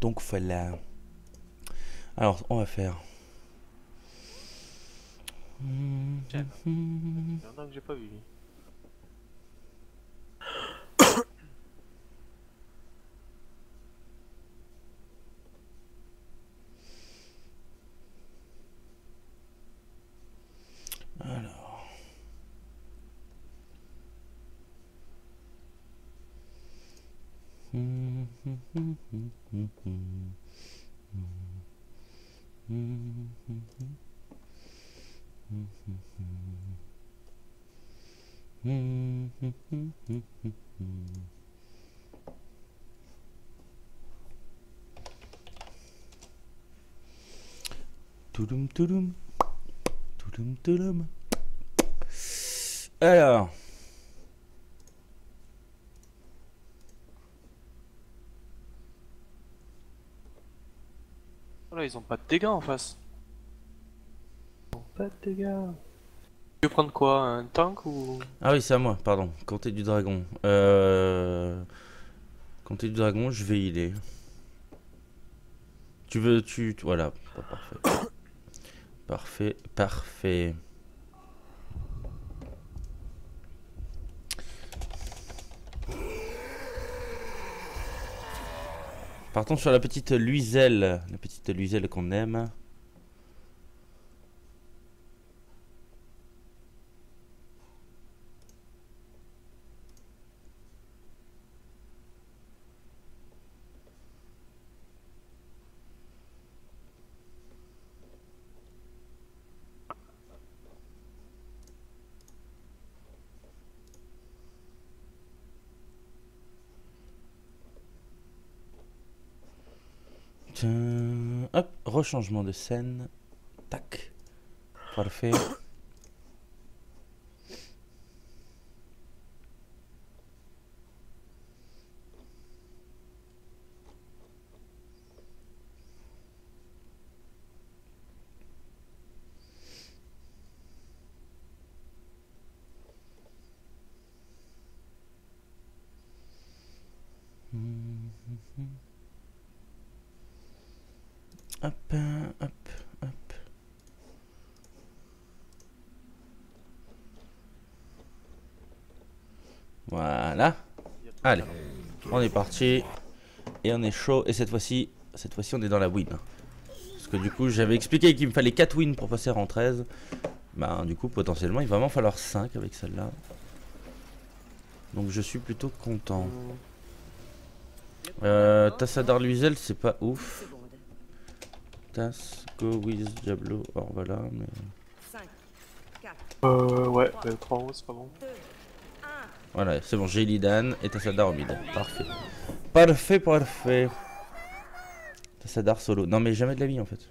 Donc voilà. Alors, on va faire. Tiens. Que j'ai pas vu. Alors. Alors, Ils ont pas de dégâts en face. Ils ont pas de dégâts. Tu veux prendre quoi Un tank ou? Ah oui, c'est à moi, pardon. Comté du dragon. Euh... Comté du dragon, je vais healer. Tu veux, tu... tu- Voilà, pas parfait. Parfait, parfait. Partons sur la petite luiselle. La petite luiselle qu'on aime. Tiens, hop, rechangement de scène. Tac. Parfait. Hop, euh, hop, hop. Voilà. Il y a tout Allez. le talent. On est parti. Et on est chaud. Et cette fois-ci, cette fois-ci, on est dans la win. Parce que du coup, j'avais expliqué qu'il me fallait 4 wins pour passer en 13. Ben, du coup, potentiellement, il va m'en falloir 5 avec celle-là. Donc, je suis plutôt content. Euh, Tassadar Luizel, c'est pas ouf. Tas, Go, Wiz, Diablo. Alors voilà, mais. 5, 4, Euh, ouais, 3 euros, c'est pas bon. 2, 1. Voilà, c'est bon, j'ai Lidan et Tassadar au mid. Parfait. Parfait, parfait. Tassadar solo. Non, mais jamais de la vie en fait.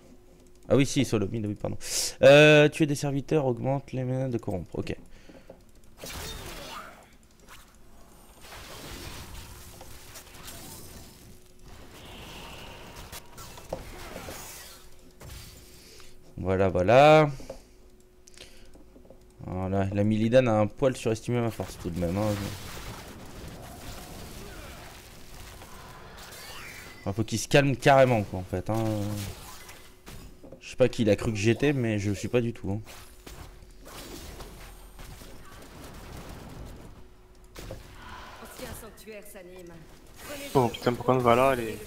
Ah oui, si, solo mid, oui, pardon. Euh, tuer des serviteurs augmente les menaces de corrompre. Ok. Voilà, voilà. Voilà, la Millidan a un poil surestimé ma force tout de même. Hein. Enfin, faut qu'il se calme carrément quoi en fait. Hein. Je sais pas qui il a cru que j'étais mais je suis pas du tout. hein. Oh putain, pourquoi le chevalier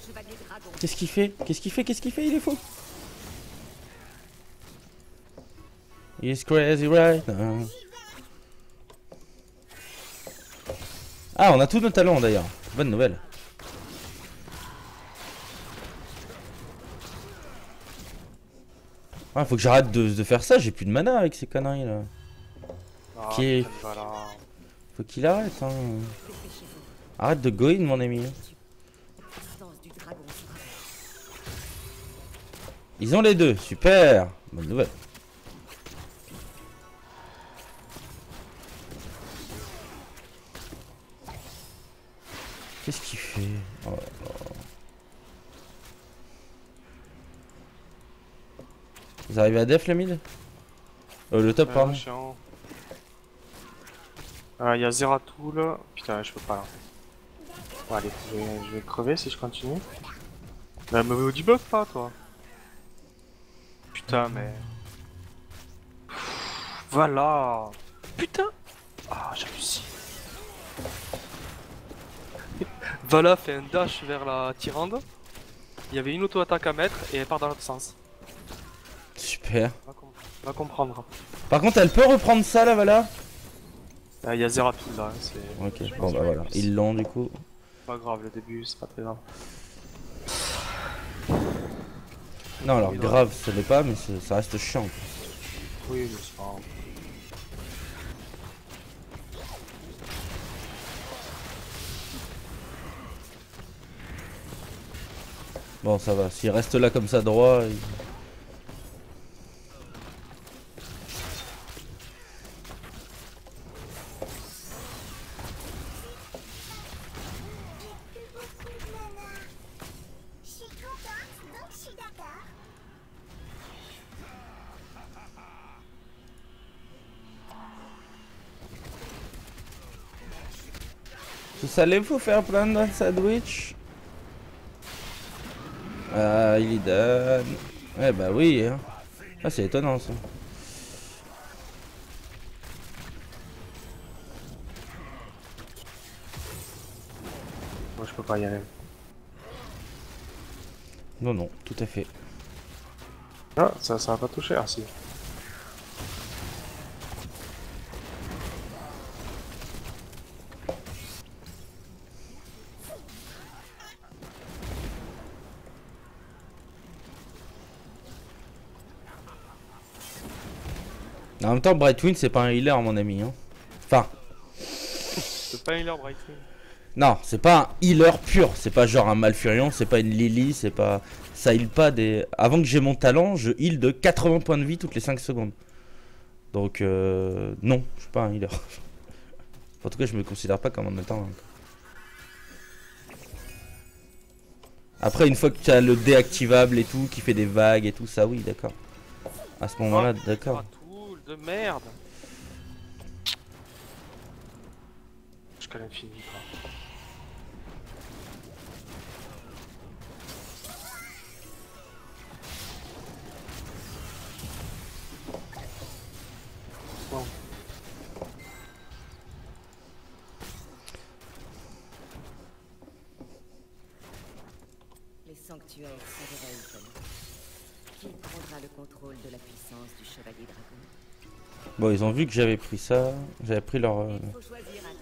dragon. Qu'est-ce qu'il fait? Qu'est-ce qu'il fait? Qu'est-ce qu'il fait? Il est fou He's crazy right? Now. Ah, on a tous nos talents d'ailleurs. Bonne nouvelle. Ah, faut que j'arrête de, de faire ça, j'ai plus de mana avec ces conneries là. Ah, Qui-. Faut qu'il arrête hein. Arrête de go in mon ami. Ils ont les deux, super Bonne nouvelle. Qu'est-ce qu'il fait Oh là là. Vous arrivez à def le mid? Euh, le top pardon. chiant. Ah, il y a Zeratul. Putain, je peux pas là. Bon, allez, je vais, je vais crever si je continue. Bah, me au debuff pas, toi. Putain, mais. Voilà. Putain. Vala fait un dash vers la Tyrande. Il y avait une auto-attaque à mettre et elle part dans l'autre sens. Super. Va, com- va comprendre. Par contre elle peut reprendre ça là voilà Ah, Il y a Zeratul là, hein, Ok, bon bah voilà. Ils l'ont du coup. pas grave, le début c'est pas très grave. Non alors grave ça l'est pas mais ça reste chiant. Oui, mais c'est pas grave. Bon ça va, s'il reste là comme ça droit, il- d'accord. Tous allez-vous faire plein de sandwich Ah, il donne. Eh bah oui. Hein. Ah, c'est étonnant ça. Moi je peux pas y aller. Non, non, tout à fait. Ah, ça, ça va pas toucher, ah si. En même temps, Brightwing, c'est pas un healer, mon ami. Hein. Enfin, C'est pas une heure Brightwing. non, c'est pas un healer pur. C'est pas genre un Malfurion, c'est pas une Lily, c'est pas. Ça heal pas des. Avant que j'ai mon talent, je heal de 80 points de vie toutes les 5 secondes. Donc, euh, non, je suis pas un healer. en tout cas, je me considère pas comme en étant un. Après, une fois que tu as le déactivable et tout, qui fait des vagues et tout, ça oui, d'accord. À ce moment-là, d'accord. De merde. Jusqu'à l'infini quoi. Bon. Les sanctuaires se réveillent. Qui prendra le contrôle de la puissance du chevalier dragon? Bon, ils ont vu que j'avais pris ça. J'avais pris leur, euh,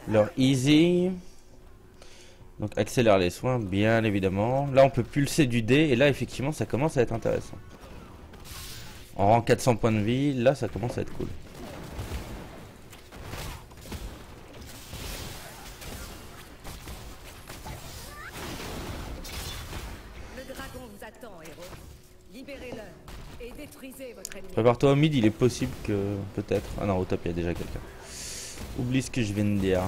leur easy. Donc accélère les soins, bien évidemment. Là, on peut pulser du dé. Et là, effectivement, ça commence à être intéressant. On rend 400 points de vie. Là, ça commence à être cool. Prépare-toi au mid, il est possible que... Peut-être. Ah non, au top, il y a déjà quelqu'un. Oublie ce que je viens de dire.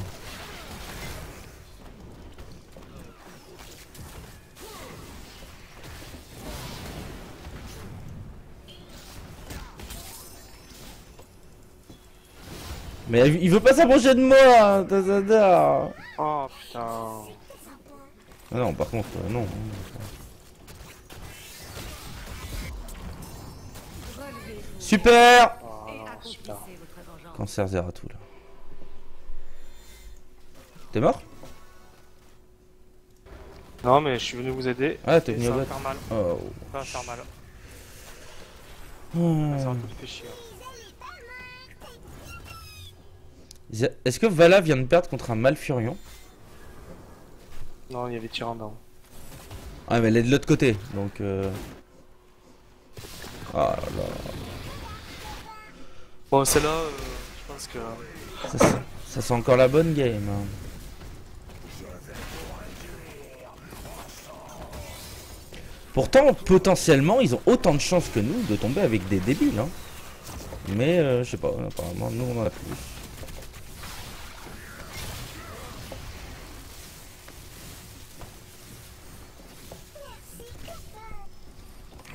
Mais il veut pas s'approcher de moi Tazada Oh putain. Ah non, par contre, euh, non. Super Oh non, super. accomplissez votre vengeance. Cancer Zeratul. T'es mort? Non, mais je suis venu vous aider. Ah, t'es venu ça au va bot. faire mal. Oh. Ça va faire mal. Hmm. Ça fait chier. Est-ce que Vala vient de perdre contre un Malfurion? Non, il y avait Tyrandon. Ah, mais elle est de l'autre côté, donc. Euh... Ah là là. Celle-là, euh, je pense que. Ça, sent- encore la bonne game. hein. Pourtant, potentiellement, ils ont autant de chances que nous de tomber avec des débiles. Hein. Mais, euh, je sais pas, apparemment, nous on en a plus.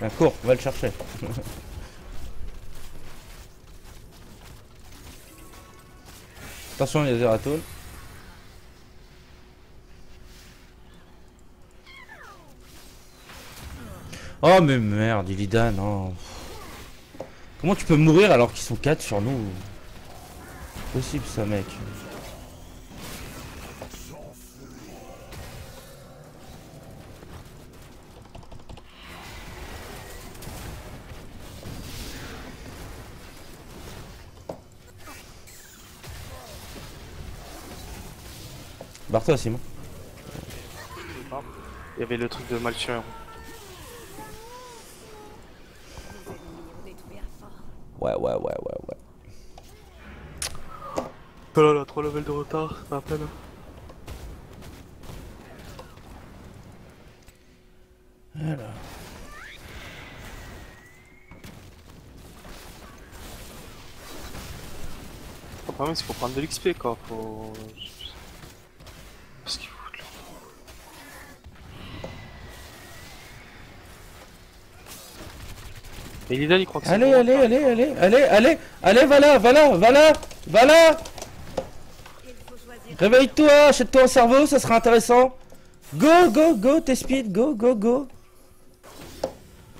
Ah, cours, va le chercher. Attention, il y. Oh mais merde, Illidan, non. Comment tu peux mourir alors qu'ils sont 4 sur nous? Possible ça mec. Barre-toi Simon. pas. Il y avait le truc de fort. Ouais ouais ouais ouais ouais. Oh là là, 3 levels de retard, ça va peine. Alors. Le problème, c'est qu'il faut prendre de l'XP quoi. Faut. Et Lidan, il croit que c'est Allez, allez, enfin. allez, allez, allez, allez, allez, va là, va là, va là, va là. Réveille-toi, achète-toi un cerveau, ça sera intéressant. Go, go, go, t'es speed, go, go, go.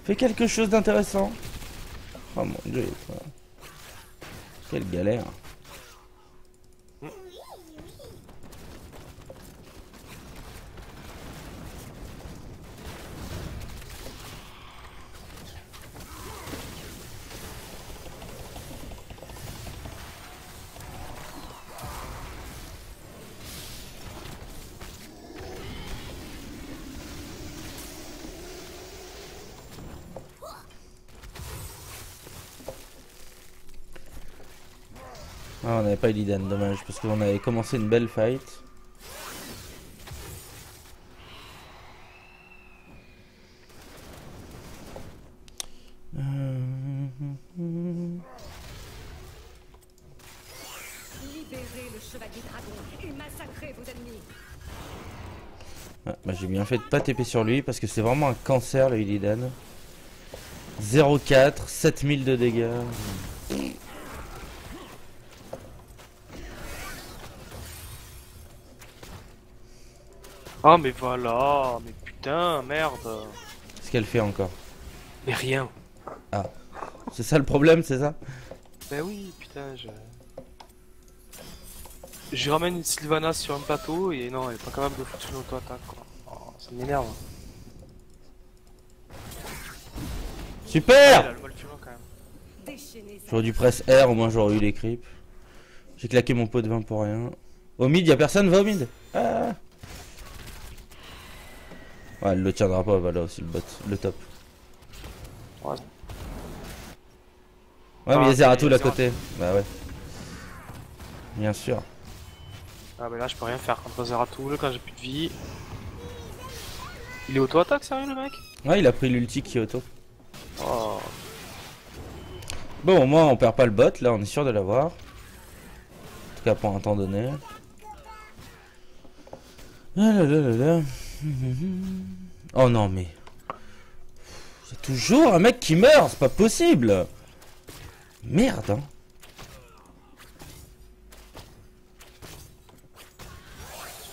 Fais quelque chose d'intéressant. Oh mon dieu. Quelle galère. Ah, on n'avait pas Illidan, dommage, parce qu'on avait commencé une belle fight. Ah, bah, j'ai bien fait de pas TP sur lui parce que c'est vraiment un cancer le Illidan. 0,4, 7000 de dégâts. Ah, mais voilà, mais putain, merde. Qu'est-ce qu'elle fait encore Mais rien. C'est ça le problème, c'est ça Bah oui, putain, je. Je ramène une Sylvanas sur un plateau et non, elle est pas capable de foutre une auto-attaque quoi. Oh, ça m'énerve. Super a le Malfurion quand même. Déchaînez sa J'aurais dû presse R, au moins j'aurais eu les creeps. J'ai claqué mon pot de vin pour rien. Au mid, y'a personne, va au mid ah Ouais, elle le tiendra pas, voilà aussi le bot, le top. Ouais. Ouais, mais Ah, y'a Zeratul mais à côté. Bah ouais. Bien sûr. Ah, mais là, je peux rien faire contre Zeratul quand j'ai plus de vie. Il est auto-attaque, sérieux le mec? Ouais, il a pris l'ulti Kyoto. Oh. Bon, au moins on perd pas le bot, là on est sûr de l'avoir. En tout cas pour un temps donné. Ah là là là là. Oh non, mais... C'est toujours un mec qui meurt, c'est pas possible Merde, hein.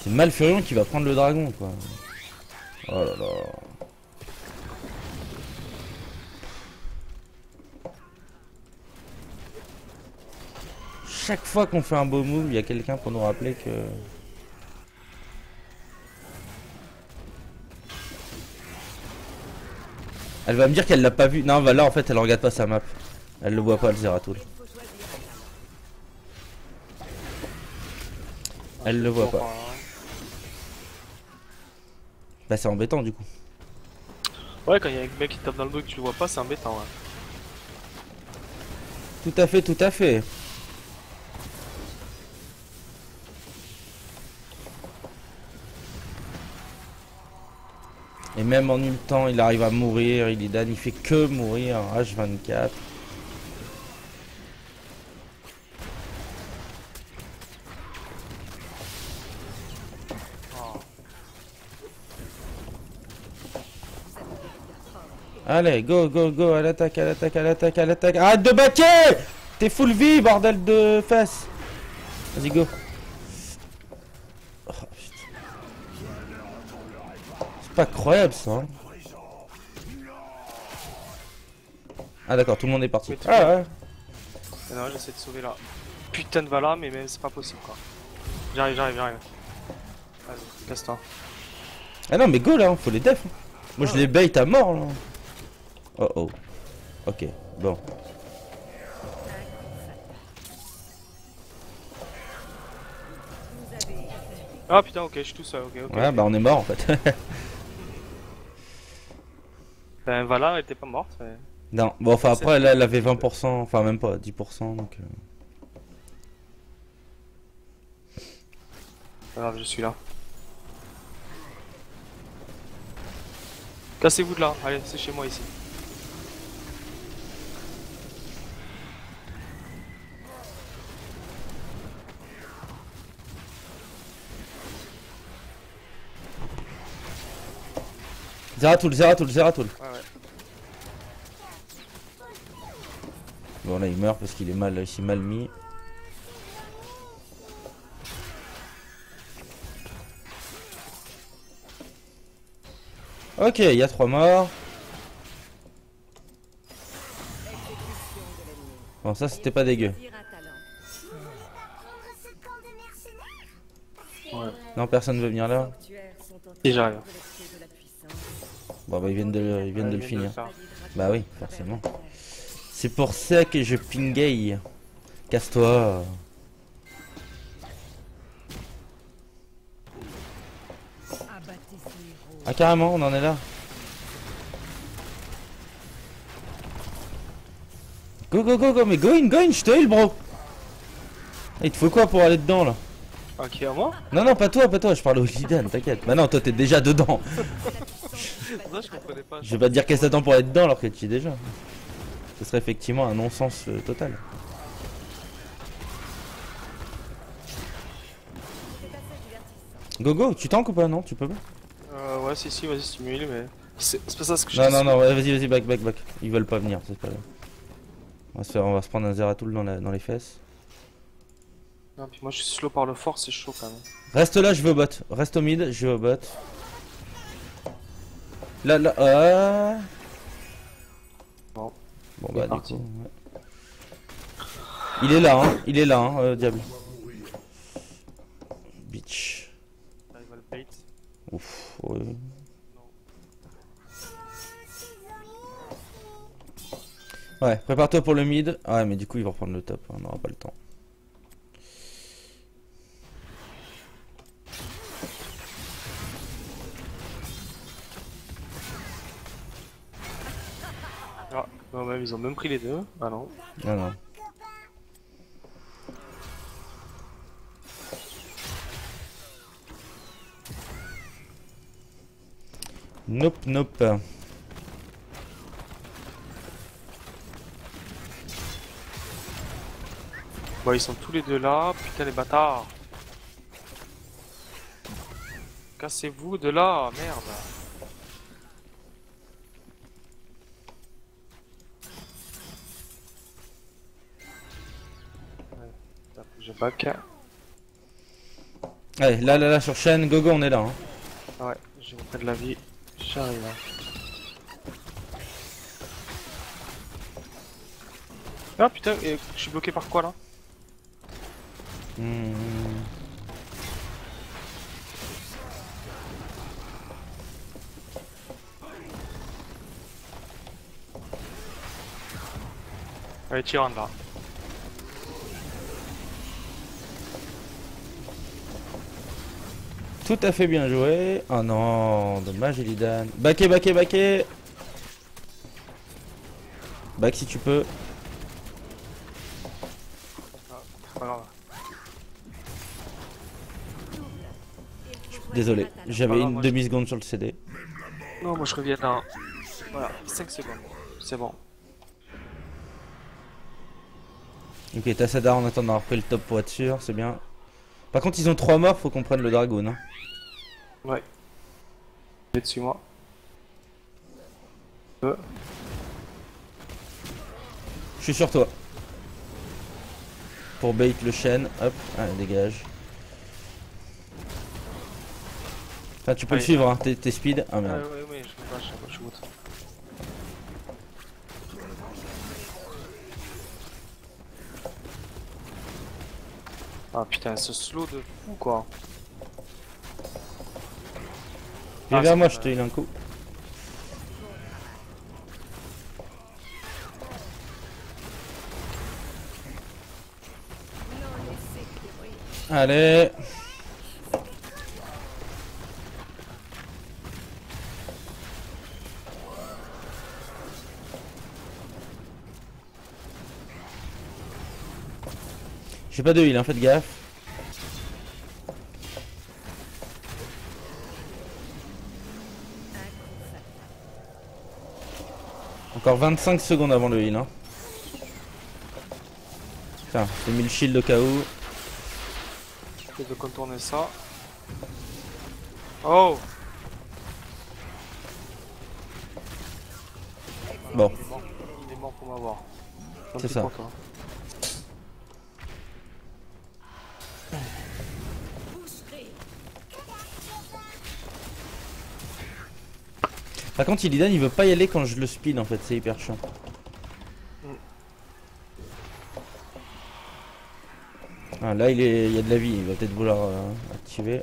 C'est Malfurion qui va prendre le dragon, quoi. Oh là là... Chaque fois qu'on fait un beau move, il y a quelqu'un pour nous rappeler que... Elle va me dire qu'elle l'a pas vu. Non, bah là en fait, elle regarde pas sa map. Elle le voit pas, le Zeratul. Elle le voit pas. Bah c'est embêtant du coup. Ouais, quand il y a un mec qui tape dans le dos et que tu le vois pas, c'est embêtant. Ouais. Tout à fait, tout à fait. Et même en ultant, il arrive à mourir, Illidan, il fait que mourir en H24. Oh. Allez, go, go, go, à l'attaque, à l'attaque, à l'attaque, à l'attaque. Arrête de baquer T'es full vie, bordel de fesses Vas-y, go. Oh, putain. C'est pas croyable, ça. hein. Ah d'accord, tout le monde est parti. Ah ouais. Non, j'essaie de sauver la putain de Vala, mais, mais c'est pas possible quoi. J'arrive, j'arrive, j'arrive. Vas-y, casse-toi. Ah non, mais go là, faut les def. hein. Moi je les bait à mort là. Oh oh. Ok, bon. Ah putain, ok, je suis tout seul, ok, ok. Ouais, bah on est mort en fait. Ben Vala, elle était pas morte. mais- non, bon, enfin après, elle, elle avait 20%, enfin même pas, 10%, donc. euh, Pas grave, je suis là. Cassez-vous de là, allez, c'est chez moi ici. Zeratul, Zeratul, Zeratul. Ouais, ouais. Bon là il meurt parce qu'il est mal, il s'est mal mis. Ok, il y a trois morts. Bon ça c'était pas dégueu. Non personne veut venir là. Et j'arrive. Bon bah ils viennent de le, ils viennent de le finir. Bah oui, forcément. C'est pour ça que je pingay. Casse-toi. Ah carrément, on en est là. Go go go go, mais go in, go in, je te heal bro. Il te faut quoi pour aller dedans là? Qui à moi? Non non, pas toi, pas toi, je parle au Lidan, t'inquiète. Bah non, toi t'es déjà dedans. Ça, je comprenais pas. Je vais pas te dire qu'est-ce que t'attends pour aller dedans alors que tu y es déjà. Ce serait effectivement un non-sens euh, total. Go go, tu tankes ou pas Non, tu peux pas? Euh, ouais, si, si, vas-y, stimule, mais. C'est pas ça ce que je Non, non, non, ouais, vas-y, vas-y, back, back, back. Ils veulent pas venir, c'est pas grave. On va se, faire, on va se prendre un Zeratul dans, la, dans les fesses. Non, puis moi je suis slow par le fort, c'est chaud quand même. Reste là, je vais au bot. Reste au mid, je vais au bot. Là, là, ah. Bon. Bon bah du coup, ouais. Il est là, hein. Il est là, hein, euh, diable. Bitch. Là, il va le bait. Ouf, ouais. Ouais, prépare-toi pour le mid. Ouais, mais du coup, il va reprendre le top. On n'aura pas le temps. Non, même, ils ont même pris les deux. Ah non. Non, non. Nope, nope. Bon, ils sont tous les deux là. Putain, les bâtards. Cassez-vous de là, merde. Je back. Allez, là, là, là, sur chaîne, go, go, on est là. Hein. Ouais, j'ai repris de la vie. J'arrive. hein. Ah putain, et je suis bloqué par quoi là? Hmm. Allez, Tyrann là. Tout à fait bien joué. Oh non, dommage Elidan. Backé, backé, backé. Back si tu peux. Désolé, j'avais une demi-seconde sur le CD. Non, moi je reviens dans. Voilà, 5 secondes. C'est bon. Ok, Tassadar en attendant d'avoir pris le top pour être sûr, c'est bien. Par contre, ils ont 3 morts, faut qu'on prenne le dragon. Hein. Ouais. Il est dessus moi. Euh, Je suis sur toi. Pour bait le chêne, hop, allez, dégage. Enfin, tu peux le suivre, hein, t'es speed. Ah ouais, merde. ouais, ouais, je me lâche, je shoot. Ah putain, ce slow de fou quoi. Viens Ah, vers c'est moi, je te heal un coup. Allez J'ai pas de heal, hein, faites gaffe. Encore 25 secondes avant le heal. Hein. Putain, j'ai mis le shield au cas où. J'essaie de contourner ça. Oh Bon, Il est mort, il est mort pour m'avoir. C'est ça. pour toi. Par contre, Illidan il veut pas y aller quand je le speed en fait, c'est hyper chiant. Ah, là il, est... il y a de la vie, il va peut-être vouloir euh, activer.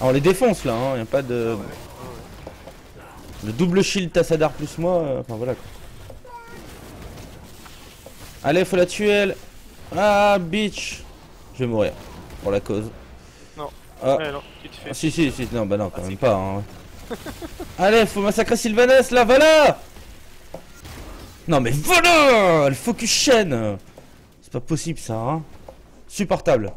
Ah, on les défonce là, hein, y a pas de. Le double shield Tassadar plus moi, euh, enfin voilà quoi. Allez, faut la tuer elle. Ah, bitch. Je vais mourir. Pour la cause. Non. Ah, Ouais, non, tu te fais. ah, si, si, si, non, bah non, quand Ah, même pas. Hein. Allez, faut massacrer Sylvanès là, voilà Non, mais voilà Le focus chaîne C'est pas possible ça, hein. Supportable.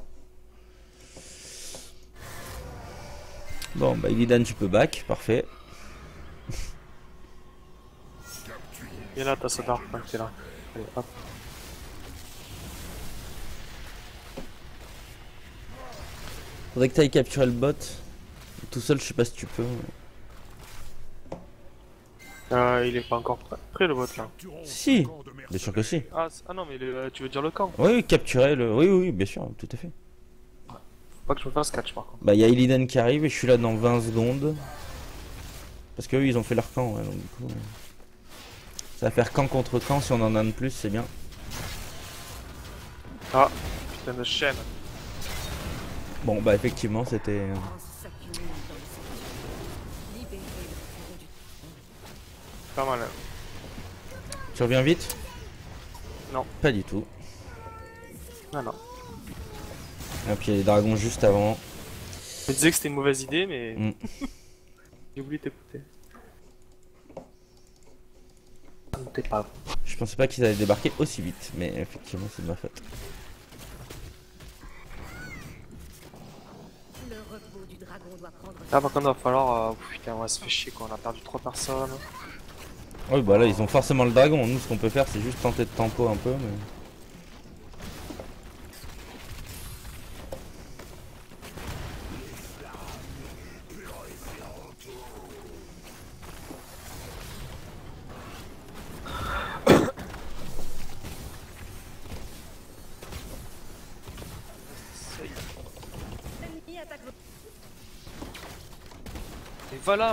Bon, bah, Illidan, tu peux back, parfait. Viens là, t'as dark, t'es là. Allez, hop. Faudrait que t'ailles capturer le bot. Tout seul, je sais pas si tu peux. Euh, il est pas encore prêt, prêt le bot là. Si, bien sûr que si. Ah, ah non, mais le- euh, tu veux dire le camp? Oui, capturer le. Oui, oui, bien sûr, tout à fait. Faut pas que je me fasse catch par contre. Bah, il y a Illidan qui arrive et je suis là dans 20 secondes. Parce que eux, ils ont fait leur camp, ouais, donc du coup. euh, Ça va faire camp contre camp, si on en a de plus, c'est bien. Ah, putain de chaîne. Bon, bah, effectivement, c'était. euh, Pas mal. hein. Tu reviens vite? Non. Pas du tout. Ah non. Et puis il y a les dragons juste avant. Je disais que c'était une mauvaise idée, mais. Mm. J'ai oublié de t'écouter. Pas. Je pensais pas qu'ils allaient débarquer aussi vite, mais effectivement, c'est de ma faute. Le repos du dragon doit prendre Là, par contre, il va falloir. euh, Putain, on va se faire chier quoi. On a perdu 3 personnes. Oui, bah là, ils ont forcément le dragon. Nous, ce qu'on peut faire, c'est juste tenter de tempo un peu. Mais...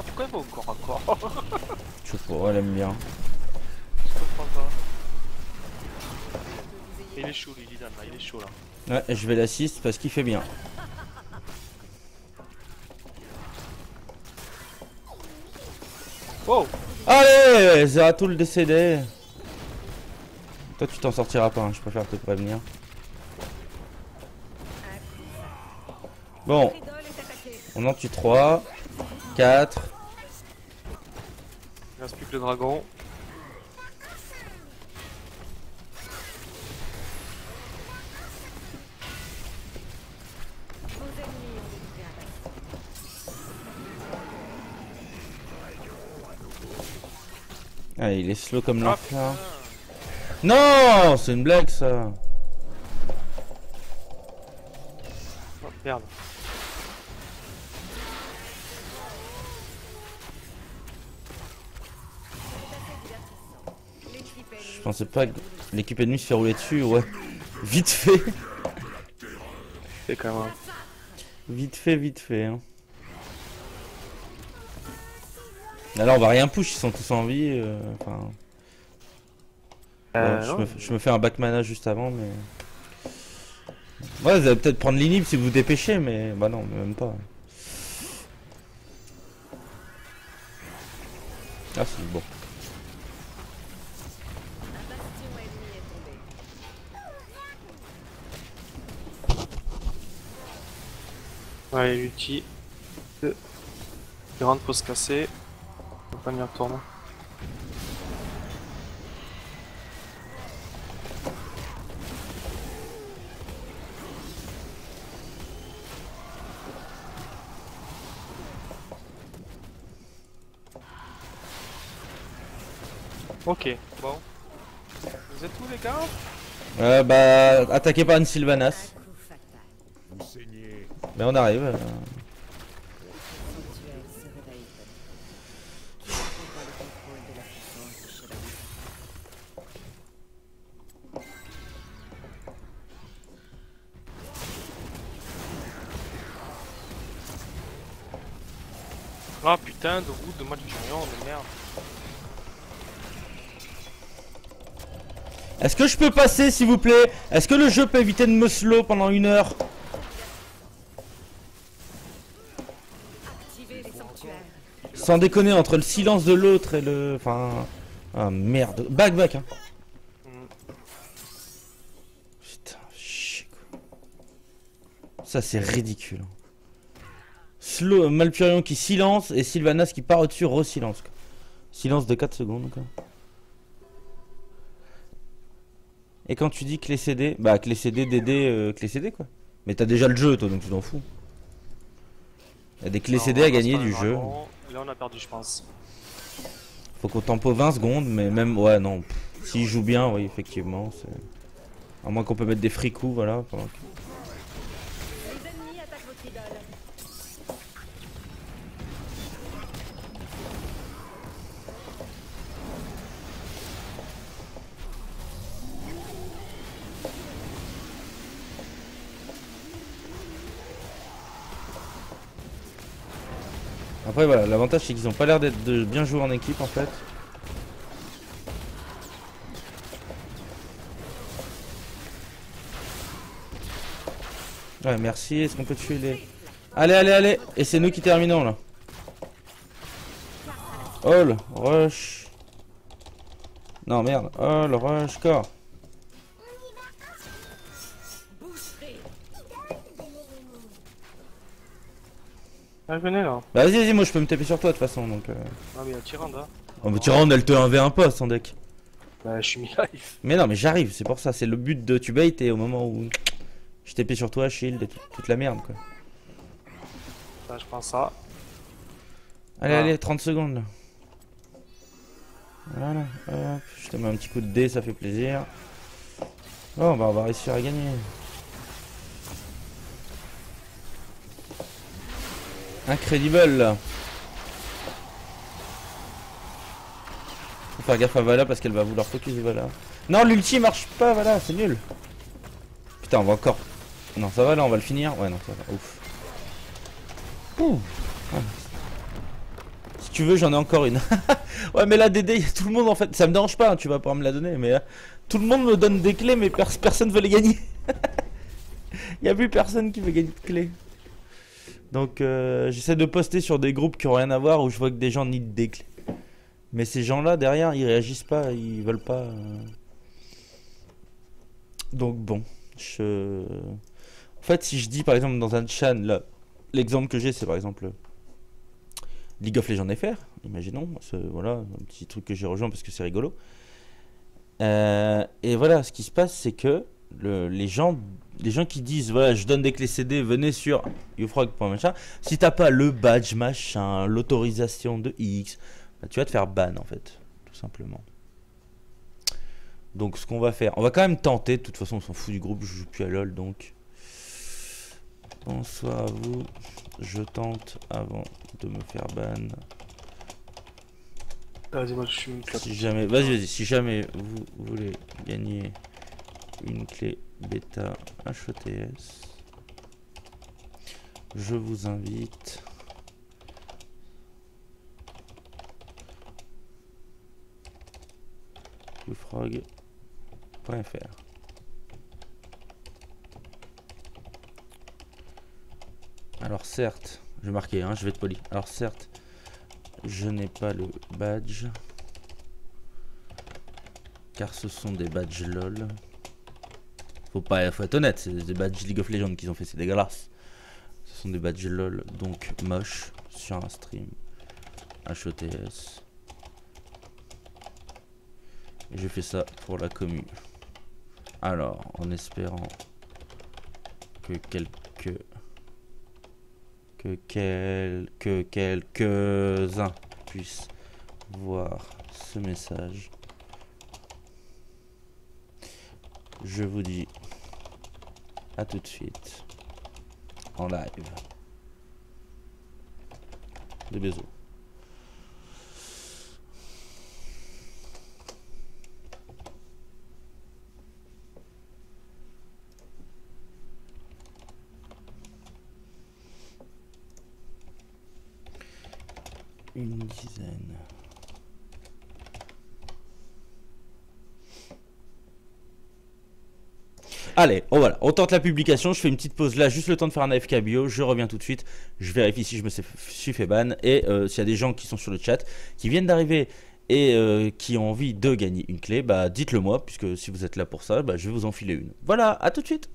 Pourquoi elle va au corps à corps Je sais pas, elle aime bien. Je comprends pas. Il est chaud, lui, Lidan, là, il est chaud là. Ouais, je vais l'assist parce qu'il fait bien. Oh Allez, Zeratul décédé. Toi, tu t'en sortiras pas, hein, je préfère te prévenir. Bon, on en tue 3, 4. Le dragon. Ah, il est slow comme l'enfer. Non, c'est une blague ça. Oh, merde. Pensais pas que l'équipe ennemie se fait rouler dessus, ouais. Vite fait, C'est quand même. vite fait, vite fait. Hein. Là, on va rien push, ils sont tous en vie. euh, Enfin, Euh, ouais, je, me, je me fais un back mana juste avant, mais. Ouais, vous allez peut-être prendre l'inhib si vous vous dépêchez, mais bah non, même pas. Ah si, bon. Ouais, l'ulti. Il rentre pour se casser. Faut pas y retourner. Ok, bon. Vous êtes où les gars? Euh, bah, attaqué par une Sylvanas. Puissance du chevalier. Ah putain, de route de moi du chignon, de merde. Est-ce que je peux passer, s'il vous plaît? Est-ce que le jeu peut éviter de me slow pendant une heure? Sans déconner, entre le silence de l'autre et le... Enfin... Ah merde. Back, back, hein. Putain, chier, quoi. Ça, c'est ridicule. Slow, Malpurion qui silence et Sylvanas qui part au-dessus, re-silence. quoi. Silence de 4 secondes, quoi. Et quand tu dis clé CD, bah clé CD, DD, euh, clé CD, quoi. Mais t'as déjà le jeu, toi, donc tu t'en fous. Il y a des clés Non, CD à gagner du jeu. Là on a perdu je pense. Faut qu'on tempo 20 secondes, mais même, ouais, non. S'il joue bien, oui, effectivement. À moins qu'on peut mettre des free-coups, voilà. Après, voilà, l'avantage c'est qu'ils ont pas l'air d'être bien jouer en équipe en fait. Ouais, merci. Est-ce qu'on peut tuer les. Allez, allez, allez! Et c'est nous qui terminons là. All, rush. Non, merde. All, rush, corps. Ah venez là. Bah, vas-y, vas-y, moi je peux me taper sur toi de toute façon donc. Euh... Ah mais il y a Tyrande hein. Oh, mais tu rends, elle te 1v1 pas sans deck. Bah je suis mis live. Mais non, mais j'arrive, c'est pour ça. C'est le but de tu bait et au moment où je TP sur toi, shield et tout- toute la merde quoi. Ça je prends ça. Allez, Ah. allez, 30 secondes là. Voilà, hop, je te mets un petit coup de dé, ça fait plaisir. Bon, bah on va réussir à gagner. Incredible. Faut faire gaffe à Vala parce qu'elle va vouloir focus Vala. Non, l'ulti marche pas, Vala, c'est nul. Putain, on va encore. Non, ça va là, on va le finir. Ouais, non, ça va. Ouf. Ouh. Ah. tu veux, j'en ai encore une. ouais, mais là, Dédé, tout le monde en fait. Ça me dérange pas, hein, tu vas pouvoir me la donner, mais euh, tout le monde me donne des clés, mais pers- personne veut les gagner. Y a plus personne qui veut gagner de clés. Donc, euh, j'essaie de poster sur des groupes qui ont rien à voir où je vois que des gens need des clés. Mais ces gens-là, derrière, ils réagissent pas, ils veulent pas. euh. Donc, bon, je. En fait, si je dis par exemple dans un chan, là, l'exemple que j'ai, c'est par exemple League of Legends FR, imaginons, voilà, un petit truc que j'ai rejoint parce que c'est rigolo. Euh, et voilà, ce qui se passe, c'est que le- les gens, les gens qui disent, voilà, je donne des clés CD, venez sur youfrog.machin. Si t'as pas le badge machin, l'autorisation de X, bah, tu vas te faire ban en fait, tout simplement. Donc ce qu'on va faire, on va quand même tenter, de toute façon on s'en fout du groupe, je joue plus à LoL donc. Bonsoir à vous, je tente avant de me faire ban. Vas-y, moi je suis une. Si jamais, vas-y, vas-y, si jamais vous voulez gagner une clé bêta HETS, je vous invite frog.fr. Alors certes, je vais marquer, hein, je vais être poli. Alors certes, je n'ai pas le badge. Car ce sont des badges LOL. Faut pas faut être honnête, c'est des badges League of Legends qu'ils ont fait, c'est dégueulasse. Ce sont des badges LOL, donc moches sur un stream. HOTS. Et je fais ça pour la commu. Alors, en espérant que quelques que quelques quelques-uns puissent voir ce message. Je vous dis à tout de suite en live. Des bisous. Une dizaine. Allez, oh voilà, on tente la publication, je fais une petite pause là, juste le temps de faire un AFK bio, je reviens tout de suite, je vérifie si je me suis fait ban, et euh, s'il y a des gens qui sont sur le chat, qui viennent d'arriver et euh, qui ont envie de gagner une clé, bah dites-le moi, puisque si vous êtes là pour ça, bah, je vais vous enfiler une. Voilà, à tout de suite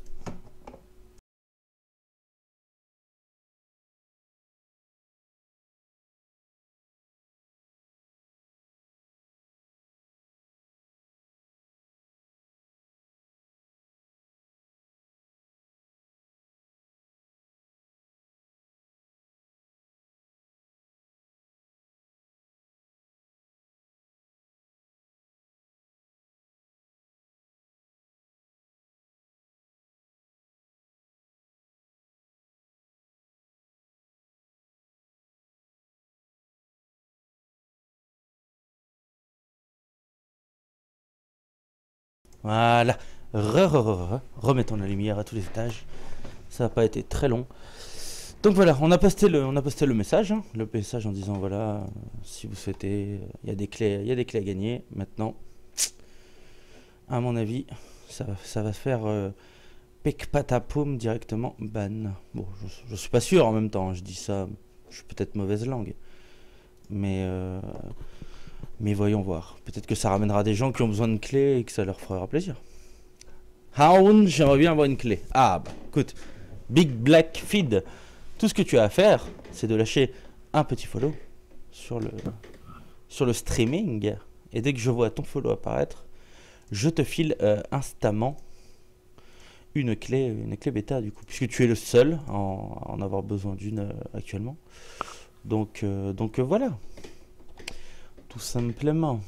Voilà. Re, re, re, re. Remettons la lumière à tous les étages. Ça n'a pas été très long. Donc voilà, on a posté le, on a posté le message, hein, le message en disant voilà, si vous souhaitez, il y a des clés, y a des clés à gagner. Maintenant, à mon avis, ça, va- ça va faire euh, pic patapoum directement ban. Bon, je, je suis pas sûr en même temps. hein, je dis ça, je suis peut-être mauvaise langue, mais euh, mais voyons voir. Peut-être que ça ramènera des gens qui ont besoin de clés et que ça leur fera plaisir. Haoun, j'aimerais bien avoir une clé. Ah bah écoute, Big Black Feed, tout ce que tu as à faire, c'est de lâcher un petit follow sur le, sur le streaming. Et dès que je vois ton follow apparaître, je te file euh, instamment une clé, une clé bêta du coup, puisque tu es le seul à en, avoir besoin d'une euh, actuellement. Donc, euh, donc euh, voilà, tout simplement.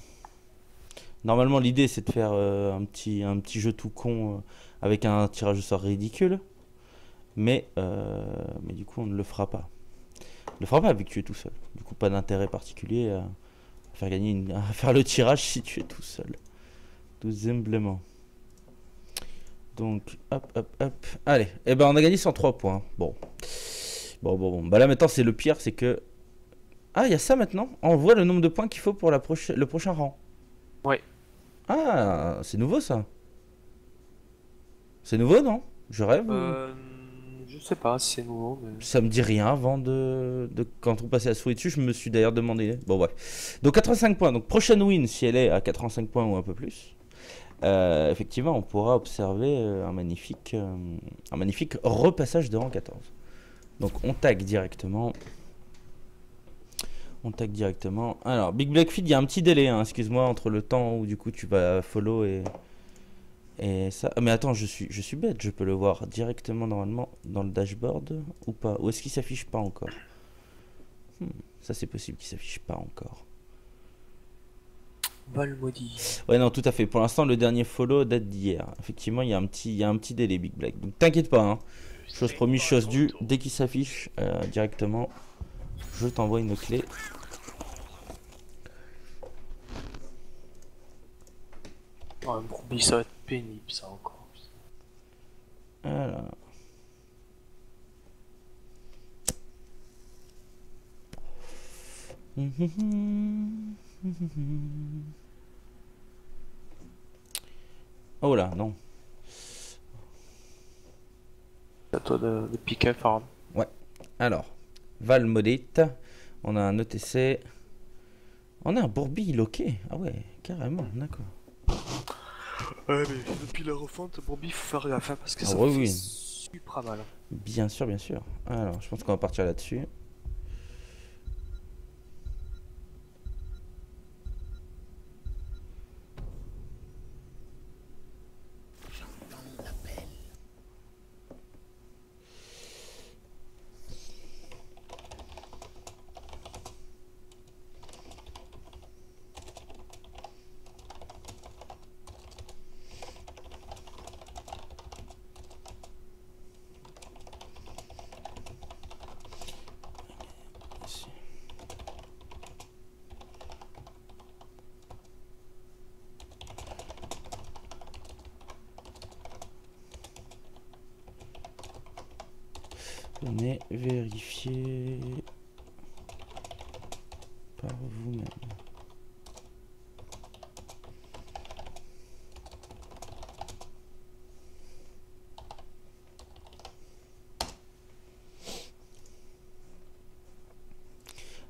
Normalement, l'idée c'est de faire euh, un, petit, un petit jeu tout con euh, avec un tirage au sort ridicule. Mais, euh, mais du coup, on ne le fera pas. On ne le fera pas vu que tu es tout seul. Du coup, pas d'intérêt particulier à faire gagner à faire le tirage si tu es tout seul. Tout simplement. Donc, hop, hop, hop. Allez, eh ben, on a gagné 103 points. Bon. Bon, bon, bon. Bah là, maintenant, c'est le pire, c'est que Ah, il y a ça maintenant On voit le nombre de points qu'il faut pour la proche- le prochain rang. Ouais. Ah, c'est nouveau ça. C'est nouveau, non? Je rêve Euh, je sais pas si c'est nouveau, mais... Ça me dit rien avant de, de- Quand on passait la souris dessus, je me suis d'ailleurs demandé. Bon, bref. Donc 85 points. Donc prochaine win, si elle est à 85 points ou un peu plus, euh, effectivement, on pourra observer euh, un magnifique, un magnifique repassage de rang 14. Donc on tag directement. On tag directement. Alors, Big Black Feed, il y a un petit délai, hein, excuse-moi, entre le temps où du coup tu vas follow et. Et ça. Ah, mais attends, je suis, je suis bête, je peux le voir directement normalement dans le dashboard ou pas? Ou est-ce qu'il s'affiche pas encore? Hmm, Ça c'est possible qu'il s'affiche pas encore. Vol maudit. Ouais, non, tout à fait. Pour l'instant, le dernier follow date d'hier. Effectivement, il y a un petit, il y a un petit délai, Big Black. Donc t'inquiète pas, hein. Chose promise, chose due. Dès qu'il s'affiche euh, directement, je t'envoie une clé. Oh, un bourbi, ça va être pénible, ça, encore. Voilà. Oh là, non. C'est à toi de, de piquer farm. Alors, Val Modite, on a un ETC. On a un Bourbi loqué. Ah ouais, carrément, d'accord. Ouais, mais depuis la refonte, bourbi, faut faire gaffe, hein, parce que Ah ça ouais, fait oui. super mal. Bien sûr, bien sûr. Alors, je pense qu'on va partir là-dessus. Venez vérifier par vous-même.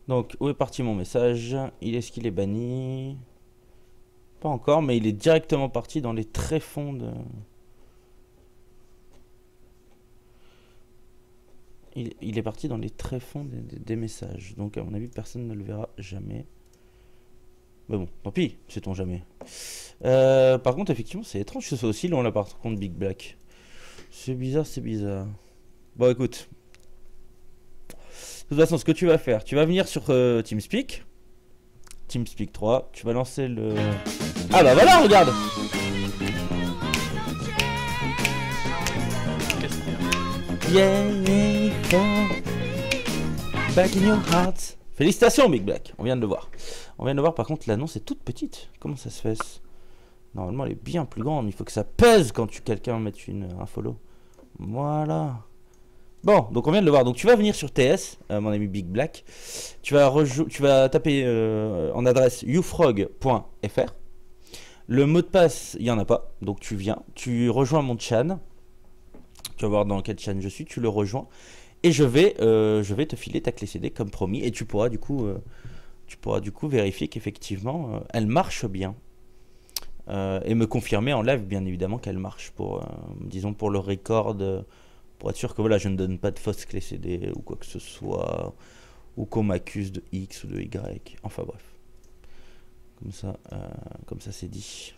Donc, où est parti mon message? Il est-ce qu'il est banni Pas encore, mais il est directement parti dans les tréfonds de... Il, est parti dans les tréfonds des, des- des messages. Donc, à mon avis, personne ne le verra jamais. Mais bon, tant pis, sait-on jamais. Euh, par contre, effectivement, c'est étrange que ce soit aussi long là, par contre, Big Black. C'est bizarre, c'est bizarre. Bon, écoute. De toute façon, ce que tu vas faire, tu vas venir sur euh, TeamSpeak. TeamSpeak 3, tu vas lancer le. Ah bah voilà, regarde back in your heart. Félicitations, Big Black. On vient de le voir. On vient de le voir. Par contre, l'annonce est toute petite. Comment ça se fait? Normalement, elle est bien plus grande. Il faut que ça pèse quand tu quelqu'un met une un follow. Voilà. Bon, donc on vient de le voir. Donc tu vas venir sur TS, euh, mon ami Big Black. Tu vas, taper euh, en adresse youfrog.fr. Le mot de passe, il n'y en a pas. Donc tu viens, tu rejoins mon chan. Tu vas voir dans quel chan je suis, tu le rejoins. Et je vais, euh, te filer ta clé CD comme promis. Et tu pourras du coup, du coup vérifier qu'effectivement, elle marche bien. Et me confirmer en live, bien évidemment, qu'elle marche pour, disons, pour le record. Être sûr que voilà, je ne donne pas de fausses clés CD ou quoi que ce soit. Ou qu'on m'accuse de X ou de Y. Enfin bref. Comme ça, euh, comme ça c'est dit.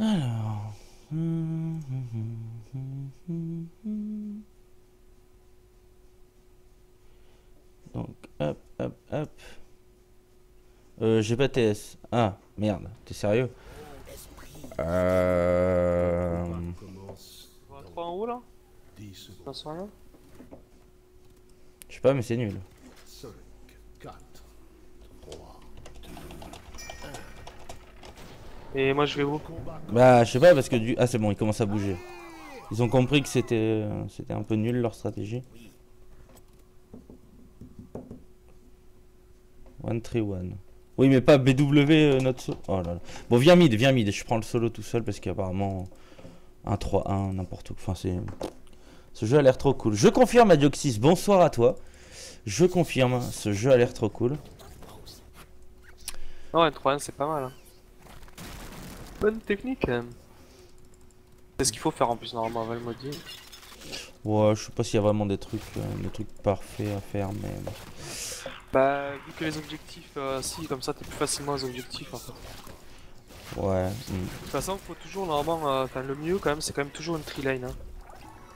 Alors. Donc, hop, hop, hop. Euh, j'ai pas TS. Ah, merde, t'es sérieux? Euh... On va 3 en haut là? Ça sent rien Je sais pas, mais c'est nul. Et moi je vais où? Bah, je sais pas, parce que du... Ah, c'est bon, ils commencent à bouger. Ils ont compris que c'était euh, c'était un peu nul leur stratégie. One three one. Oui, mais pas BW euh, notre solo. Oh là là. Bon, viens mid, viens mid. Je prends le solo tout seul parce qu'apparemment 1 3 1 n'importe où. Enfin, c'est ce jeu a l'air trop cool. Je confirme Adioxys, bonsoir à toi. Je confirme, ce jeu a l'air trop cool. Non, un 3 1 c'est pas mal. Hein. Bonne technique quand même. C'est ce qu'il faut faire en plus normalement avec le maudit. Ouais, je sais pas s'il y a vraiment des trucs, euh, des trucs parfaits à faire, mais. Bah, vu que les objectifs, euh, si, comme ça t'es plus facilement les objectifs en fait. Ouais. hmm. De toute façon, faut toujours normalement, euh, enfin le mieux quand même, c'est quand même toujours une tree lane. Hein.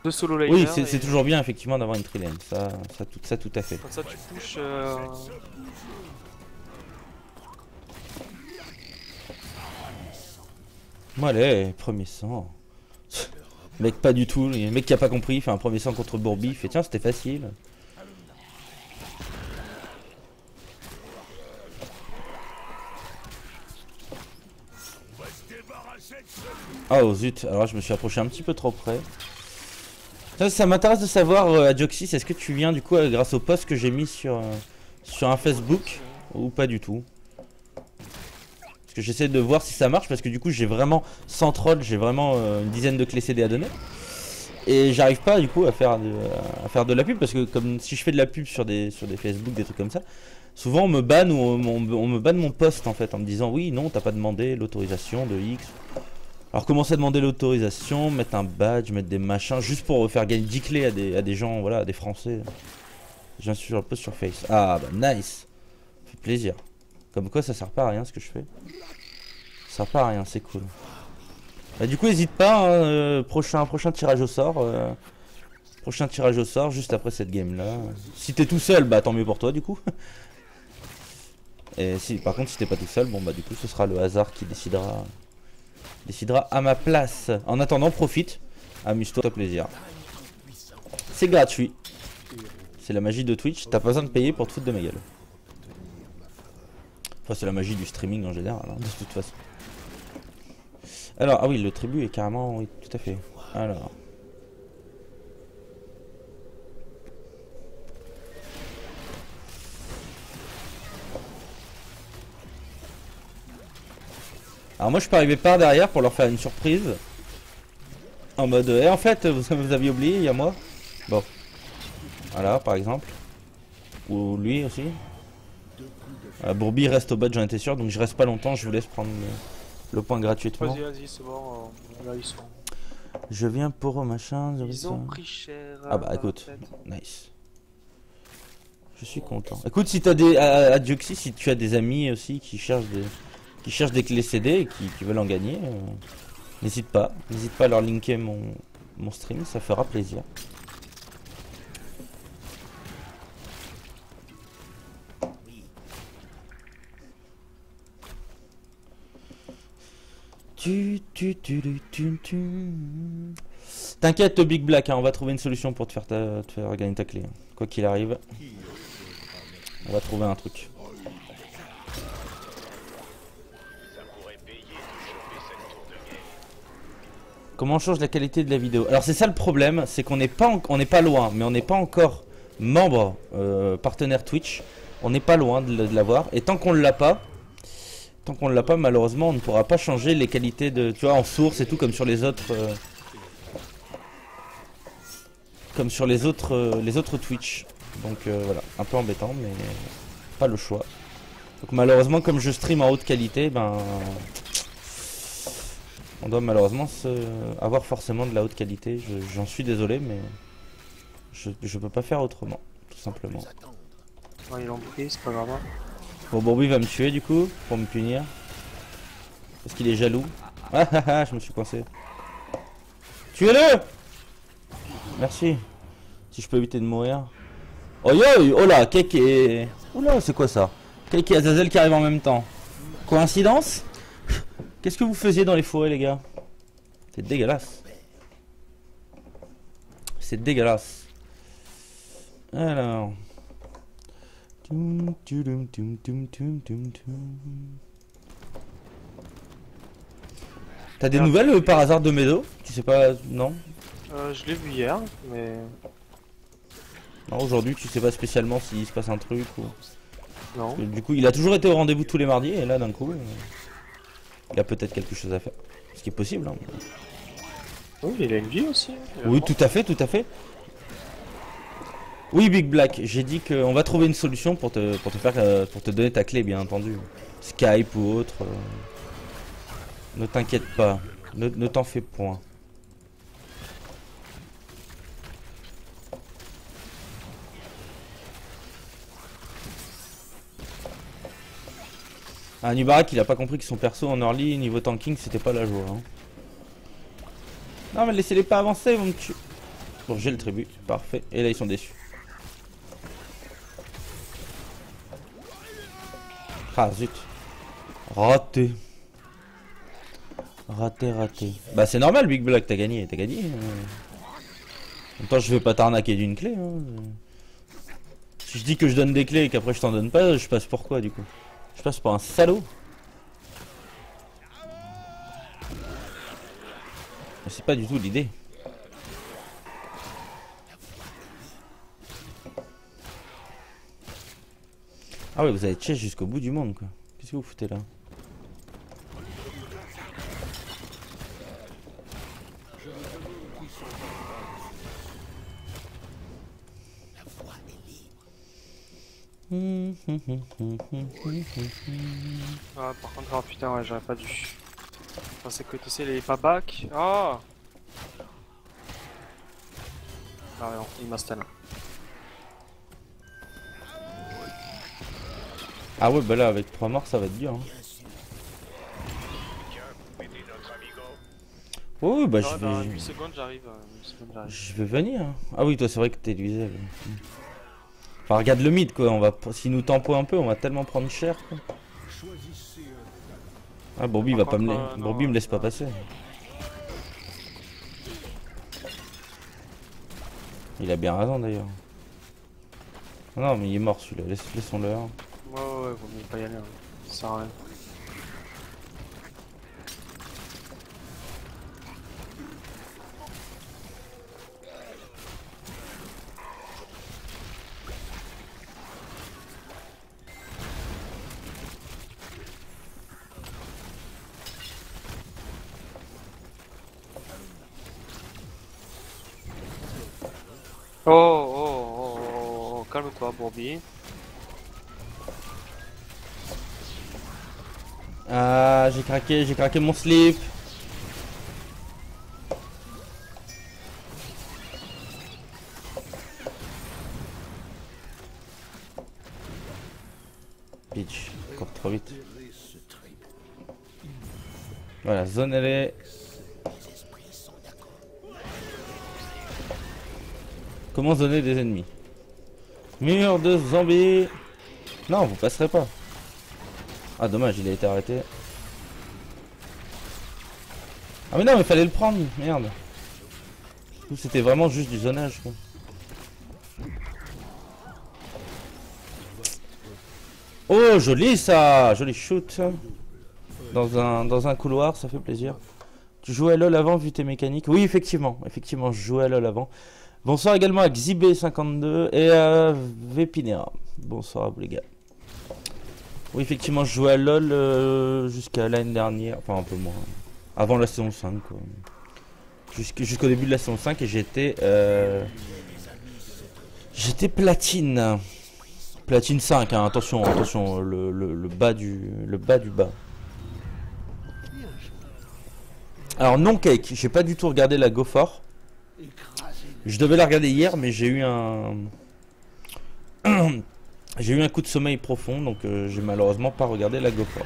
Deux solo laners. Oui, c'est et toujours bien effectivement d'avoir une trilane, ça, ça, tout, ça tout à fait. Comme ça tu pushes. Euh... Bon, allez, premier sang. mec, pas du tout, le mec qui a pas compris, il fait un premier sang contre Bourbi, il fait tiens, c'était facile. Oh zut, alors je me suis approché un petit peu trop près. Ça, m'intéresse de savoir, euh, Adjoxys, est-ce que tu viens du coup euh, grâce au post que j'ai mis sur, euh, sur un Facebook ou pas du tout? Parce que j'essaie de voir si ça marche parce que du coup j'ai vraiment, sans troll, j'ai vraiment euh, une dizaine de clés CD à donner. Et j'arrive pas du coup à faire, de, à faire de la pub parce que comme si je fais de la pub sur des, sur des Facebook, des trucs comme ça, souvent on me banne ou on me banne mon post en fait en me disant oui non t'as pas demandé l'autorisation de X. Alors commencer à demander l'autorisation, mettre un badge, mettre des machins, juste pour faire gagner 10 clés à des, à des gens, voilà, à des Français. J'insiste un peu sur Face. Ah bah nice. Fait plaisir. Comme quoi ça sert pas à rien ce que je fais. Ça sert pas à rien, c'est cool. Bah, du coup n'hésite pas, hein, euh, prochain, prochain tirage au sort. euh, prochain tirage au sort juste après cette game là. Si t'es tout seul, bah tant mieux pour toi du coup. Et si par contre si t'es pas tout seul, bon bah du coup ce sera le hasard qui décidera décidera à ma place. En attendant, profite, amuse-toi, plaisir. C'est gratuit. C'est la magie de Twitch, t'as pas besoin de payer pour te foutre de ma gueule. Enfin, c'est la magie du streaming en général, hein, de toute façon. Alors, ah oui, le tribut est carrément, oui, tout à fait. Alors. Alors moi je peux arriver par derrière pour leur faire une surprise. En mode, eh en fait, vous, vous aviez oublié, il y a moi. Bon. Voilà, par exemple. Ou lui aussi. Euh, Bourbi reste au bas, j'en étais sûr, donc je reste pas longtemps, je vous laisse prendre le, le point gratuitement. Vas-y, vas-y, c'est bon. euh, là ils sont. Je viens pour machin. Ils ont pris cher. Ah bah la écoute, nice. Je suis content. Écoute, si t'as des à, à Dioxy, si tu as des amis aussi qui cherchent des qui cherchent des clés CD et qui, veulent en gagner, euh, n'hésite pas, n'hésite pas à leur linker mon mon stream, ça fera plaisir. T'inquiète, Big Black, hein, on va trouver une solution pour te faire, ta- te faire gagner ta clé. Quoi qu'il arrive, on va trouver un truc. Comment on change la qualité de la vidéo Alors c'est ça le problème, c'est qu'on n'est pas, on n'est pas loin, mais on n'est pas encore membre euh, partenaire Twitch. On n'est pas loin de, l'avoir. Et tant qu'on ne l'a pas, tant qu'on l'a pas, malheureusement, on ne pourra pas changer les qualités de, tu vois, en source et tout comme sur les autres, euh, comme sur les autres, euh, les autres Twitch. Donc voilà, un peu embêtant, mais pas le choix. Donc malheureusement, comme je stream en haute qualité, ben on doit malheureusement se... avoir forcément de la haute qualité. Je- J'en suis désolé, mais je, je peux pas faire autrement, tout simplement. Ouais, ils l'ont pris, c'est pas grave. hein. Bon, Bourbi va me tuer du coup, pour me punir. Parce qu'il est jaloux. Ah ah ah, je me suis coincé. Tuez-le Merci. Si je peux éviter de mourir. Oh yo, oh là, Cake et... Oula, c'est quoi ça? Cake et Azazel qui arrivent en même temps. Coïncidence? Qu'est-ce que vous faisiez dans les forêts, les gars? C'est dégueulasse. C'est dégueulasse. Alors. T'as des nouvelles euh, par hasard de Meadow Tu sais pas. Non? Euh, je l'ai vu hier, mais Non, aujourd'hui tu sais pas spécialement s'il se passe un truc ou. non. Du coup, il a toujours été au rendez-vous tous les mardis et là d'un coup, euh, il a peut-être quelque chose à faire. Ce qui est possible. hein. Oui, il a une vie aussi. a Oui, tout à fait, tout à fait. Oui, Big Black, j'ai dit qu'on va trouver une solution pour te, pour te faire, euh, pour te donner ta clé, bien entendu. Skype ou autre. euh, Ne t'inquiète pas, ne, ne t'en fais point. Ah, Nubarak, il a pas compris que son perso en early, niveau tanking, c'était pas la joie. hein. Non, mais laissez-les pas avancer, ils vont me tuer. Bon, j'ai le tribut, parfait. Et là, ils sont déçus. Ah, zut. Raté. Raté, raté. Bah, c'est normal, Big Black, t'as gagné, t'as gagné. euh. En même temps, je vais pas t'arnaquer d'une clé. hein. Si je dis que je donne des clés et qu'après je t'en donne pas, je passe pour quoi du coup? Je passe pour un salaud. Mais c'est pas du tout l'idée. Ah ouais, vous avez chess jusqu'au bout du monde quoi. Qu'est-ce que vous foutez là? Ah, par contre, oh putain, ouais, j'aurais pas dû. Je pensais que tu sais, les pas back. Oh Ah, non, il m'a stun. Ah ouais, bah là avec 3 morts ça va être dur. Hein. Bah Non, je vais... 8 secondes, j'arrive. euh, 8 secondes, j'arrive. Je vais venir. hein. Ah oui, toi, c'est vrai que t'es Luisel. Enfin, regarde le mid, quoi. On va... S'il nous tempo un peu, on va tellement prendre cher, quoi. Ah, Bobby va pas me... la- euh, Bobby me laisse pas passer. Il a bien raison, d'ailleurs. Non, mais il est mort, celui-là. Laisse... Laissons-le. hein. Ouais, ouais, ouais, vaut mieux pas y aller. hein. Ça sert à rien. Oh, oh, oh, oh, oh, calme-toi, Bobby. Ah, j'ai craqué, j'ai craqué mon slip. Bitch, encore trop vite. Voilà, zone elle est. Comment zoner des ennemis? Mur de zombies Non, vous passerez pas. Ah dommage, il a été arrêté. Ah mais non, mais fallait le prendre, merde. C'était vraiment juste du zonage. Oh, joli ça Joli shoot. Dans un, dans un couloir, ça fait plaisir. Tu jouais à LoL avant vu tes mécaniques? Oui, effectivement. Effectivement, je jouais à LoL avant. Bonsoir également à Xibé52 et à Vepinera. Bonsoir à vous les gars. Oui, effectivement, je jouais à LoL euh, jusqu'à l'année dernière, enfin un peu moins. Avant la saison 5, quoi. Jusqu'- Jusqu'au début de la saison 5 et j'étais. euh, J'étais platine. Platine 5, hein, attention, attention, le, le- bas du, le bas du bas. Alors, non cake, j'ai pas du tout regardé la Go For. Je devais la regarder hier, mais j'ai eu un. J'ai eu un coup de sommeil profond, donc euh, j'ai malheureusement pas regardé la GoPro.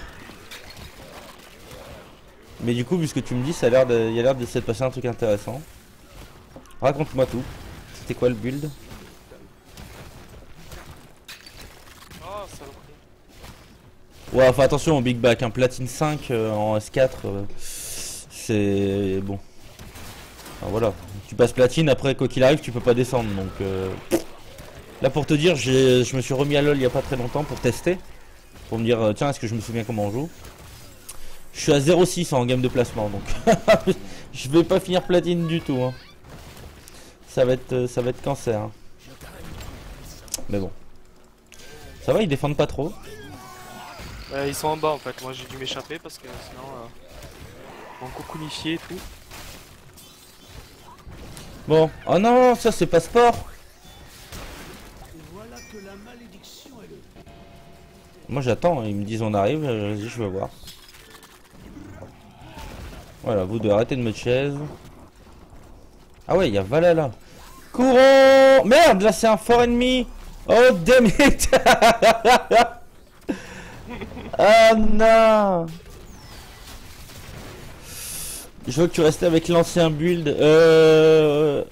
Mais du coup, vu ce que tu me dis, ça a l'air de, il a l'air de s'être passé un truc intéressant. Raconte-moi tout. C'était quoi le build? Oh. Ouais, enfin attention Big Back, un platine 5 euh, en S4, euh, c'est bon. Enfin, voilà, tu passes platine, après quoi qu'il arrive, tu peux pas descendre. Donc euh, là pour te dire, je me suis remis à LoL il y a pas très longtemps pour tester, pour me dire euh, tiens est-ce que je me souviens comment on joue? Je suis à 0,6 en game de placement, donc je vais pas finir platine du tout. hein. Ça va être, euh, ça va être cancer. hein. Mais bon, ça va, ils défendent pas trop. Euh, ils sont en bas en fait, moi j'ai dû m'échapper parce que sinon euh, on cocoonifié et tout. Bon, oh non, ça c'est pas sport. Moi j'attends, ils me disent on arrive, euh, vas-y je vais voir. Voilà, vous deux arrêtez de me chaise. Ah ouais, il y a Valhalla. Courons Merde, là c'est un fort ennemi Oh damn it Ah non Je veux que tu restes avec l'ancien build. Euh...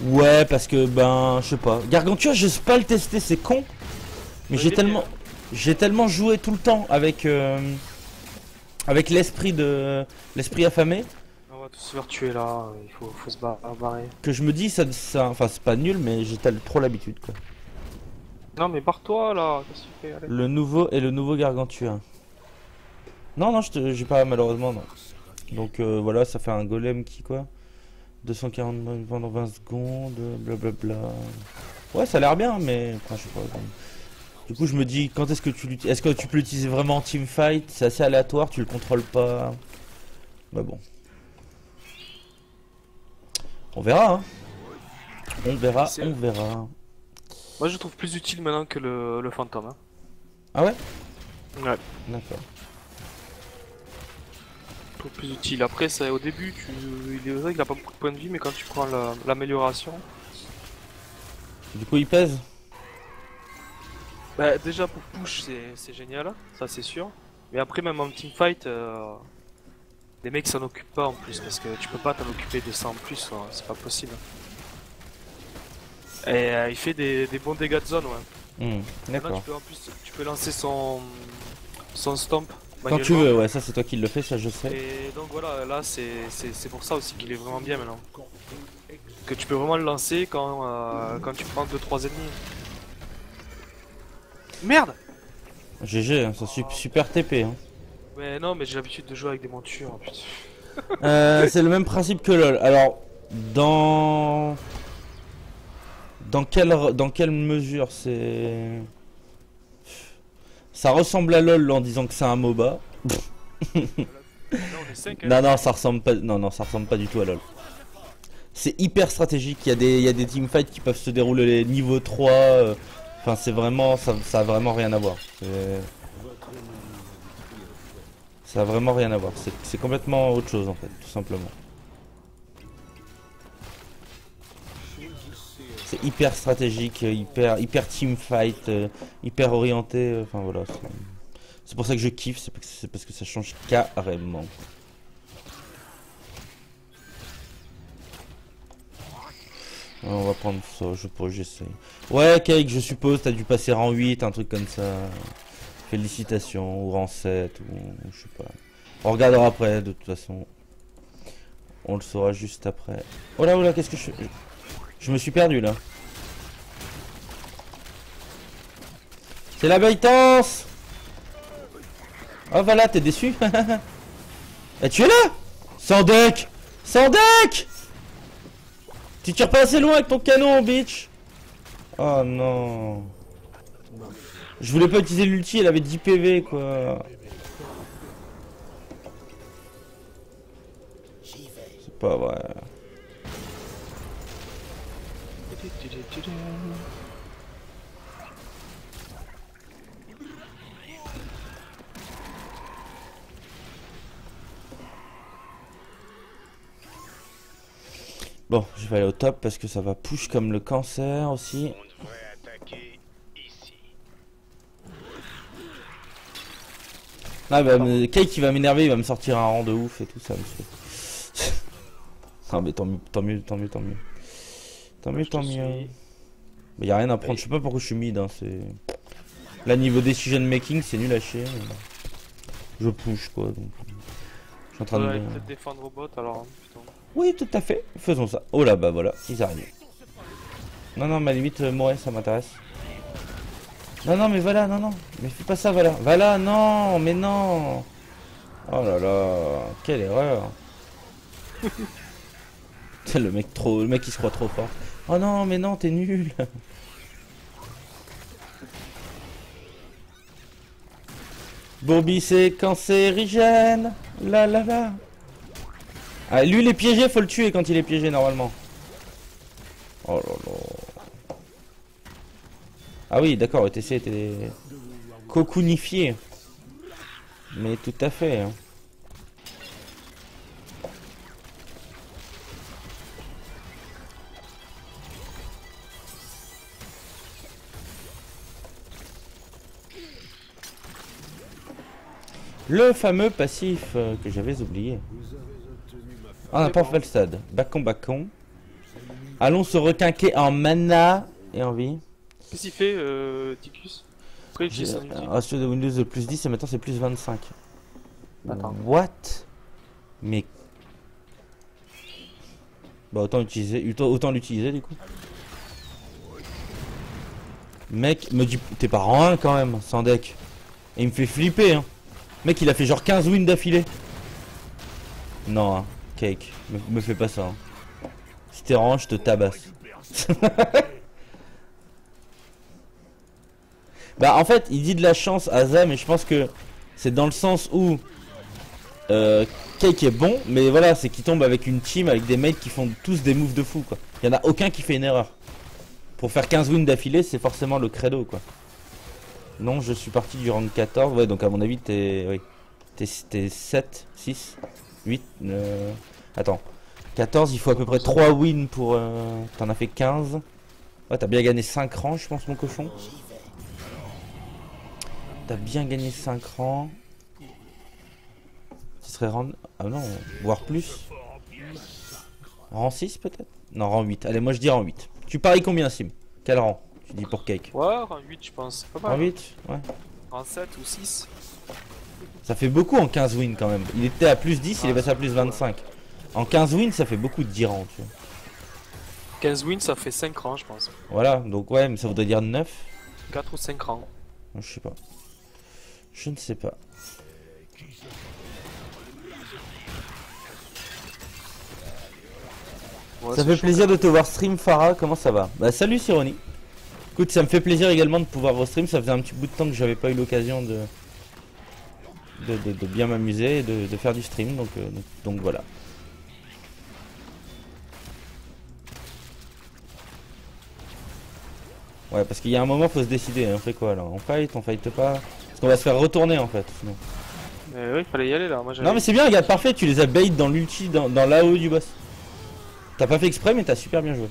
Ouais, parce que ben, je sais pas. Gargantua, je sais pas le tester, c'est con. Mais j'ai tellement, j'ai tellement joué tout le temps avec euh, avec l'esprit de l'esprit affamé On va tous se faire tuer là, il faut, faut se bar- barrer. que je me dis ça, ça enfin c'est pas nul, mais j'ai trop l'habitude quoi. Non mais barre-toi là, qu'est-ce que tu fais? Allez. Le nouveau et le nouveau Gargantua. Non, non, j'ai pas malheureusement non. Donc euh, voilà, ça fait un golem qui quoi 240 pendant 20 secondes, blablabla. Ouais, ça a l'air bien, mais enfin, je sais pas. Du coup, je me dis, quand est-ce que tu l'utilises Est-ce que tu peux l'utiliser vraiment en teamfight? C'est assez aléatoire, tu le contrôles pas. Bah bon. On verra, hein. On verra, on verra. Moi je trouve plus utile maintenant que le, le fantôme. Hein. Ah ouais? Ouais, D'accord. je trouve plus utile. Après, ça, au début, tu... il est vrai qu'il a pas beaucoup de points de vie, mais quand tu prends la- l'amélioration, Du coup, il pèse? Bah, déjà pour push, c'est- génial, ça c'est sûr. Mais après, même en teamfight, euh, les mecs s'en occupent pas en plus, parce que tu peux pas t'en occuper de ça en plus, hein, c'est pas possible. Et euh, il fait des, des bons dégâts de zone, ouais. Maintenant, D'accord. tu peux en plus, tu peux lancer son, son stomp. Quand tu veux, ouais, ça c'est toi qui le fais, ça je sais. Et donc voilà, là c'est pour ça aussi qu'il est vraiment bien maintenant. Que tu peux vraiment le lancer quand, euh, quand tu prends 2-3 ennemis. Merde GG, hein, c'est su- super TP. Hein. Mais non, mais j'ai l'habitude de jouer avec des montures. putain. Euh, c'est le même principe que LoL. Alors, dans. Dans quelle, dans quelle mesure c'est. Ça ressemble à LoL en disant que c'est un MOBA? 5 Non, non, ça ressemble pas, non, non, ça ressemble pas du tout à LoL. C'est hyper stratégique. Il y a des, il y a des teamfights qui peuvent se dérouler les niveaux 3. euh, Enfin, c'est vraiment, ça, a vraiment rien à voir. Ça a vraiment rien à voir. C'est- complètement autre chose en fait, tout simplement. C'est hyper stratégique, euh, hyper, hyper teamfight, euh, hyper orienté. euh, Enfin voilà. c'est- pour ça que je kiffe. C'est parce que ça change carrément. On va prendre ça, je pourrais, j'essaye. Ouais, Cake, je suppose, t'as dû passer rang 8, un truc comme ça. Félicitations, ou rang 7, ou, je sais pas. On regardera après, de toute façon. On le saura juste après. Oh là, oh là, qu'est-ce que je... Je me suis perdu, là. C'est la baitance Oh, voilà, t'es déçu Et tu es là Sans deck Sans deck Tu tires pas assez loin avec ton canon, bitch. Oh non. Je voulais pas utiliser l'ulti, elle avait 10 PV, quoi. C'est pas vrai. Bon, je vais aller au top parce que ça va push comme le cancer aussi. On devrait attaquer ici. Ah bah, mais Kate qui va m'énerver, il va me sortir un rang de ouf et tout ça. monsieur. ah mais tant mieux, tant mieux, tant mieux, tant mieux. Tant mieux, tant mieux. Mais y a rien à prendre, je sais pas pourquoi je suis mid, hein, c'est... Là, niveau decision making, c'est nul à chier. Je push quoi. Donc... Je suis en train Ouais, de. peut-être défendre au bot alors. hein, putain. Oui, tout à fait. Faisons ça. Oh là, bah voilà, ils arrivent. Non, non, ma limite, euh, Moret, ça m'intéresse. Non, non, mais voilà, non, non. Mais fais pas ça, voilà. Voilà, non, mais non. Oh là là, quelle erreur. Le mec trop, le mec qui se croit trop fort. Oh non, mais non, t'es nul. Bobby, c'est cancérigène. La la la. Ah, lui, il est piégé, faut le tuer quand il est piégé normalement. Oh là là. Ah oui, d'accord, ETC était cocoonifié. Mais tout à fait. hein. Le fameux passif euh, que j'avais oublié. Ah, on n'a pas fait le stade. Bacon, bacon. Allons se requinquer en mana et en vie. Qu'est-ce qu'il fait, euh, Ticus Pourquoi il ratio de Windows de plus 10 et maintenant c'est plus 25. Attends. What? Mais. Bah autant utiliser, autant, autant l'utiliser du coup. Mec, me dis, t'es pas rang 1 quand même, sans deck. Et il me fait flipper hein. Mec il a fait genre 15 wins d'affilée. Non, hein, cake, me, me fais pas ça. hein. Si t'es rang 1, je te tabasse. Bah en fait il dit de la chance à Za mais je pense que c'est dans le sens où euh, Cake est bon mais voilà c'est qu'il tombe avec une team avec des mates qui font tous des moves de fou. Il y en a aucun qui fait une erreur. Pour faire 15 wins d'affilée c'est forcément le credo quoi. Non je suis parti du rang 14 ouais donc à mon avis. T'es t'es 7, 6, 8 euh, Attends 14 il faut à peu près 3 wins pour euh, T'en as fait 15 Ouais t'as bien gagné 5 rangs je pense mon cochon T'as bien gagné 5 rangs. Tu serais rang... Ah non, voire plus. Rang 6 peut-être? Non, rang 8. Allez, moi je dis rang 8. Tu paries combien, Sim? Quel rang? Tu dis pour Cake Ouais, rang 8, je pense. Pas mal. Rang 8 Ouais. Rang 7 ou 6. Ça fait beaucoup en 15 wins quand même. Il était à plus 10, il est passé à plus 25. En 15 wins, ça fait beaucoup de 10 rangs, tu vois. 15 wins, ça fait 5 rangs, je pense. Voilà, donc ouais, mais ça voudrait dire 9 4 ou 5 rangs. Je sais pas. Je ne sais pas. Ouais, Ça fait plaisir de te voir stream Farah, comment ça va? Bah salut Sironi. Écoute, ça me fait plaisir également de pouvoir vos streams, ça faisait un petit bout de temps que j'avais pas eu l'occasion de... De, de- de bien m'amuser et de, de faire du stream, donc, euh, donc, donc voilà. Ouais, parce qu'il y a un moment, faut se décider, hein, on fait quoi là On fight, on fight pas? Parce qu'on va se faire retourner en fait. sinon. Mais oui, il fallait y aller là. Moi, Non mais c'est bien, regarde, parfait, tu les as bait dans l'ulti, dans, dans l'AO du boss. T'as pas fait exprès, mais t'as super bien joué.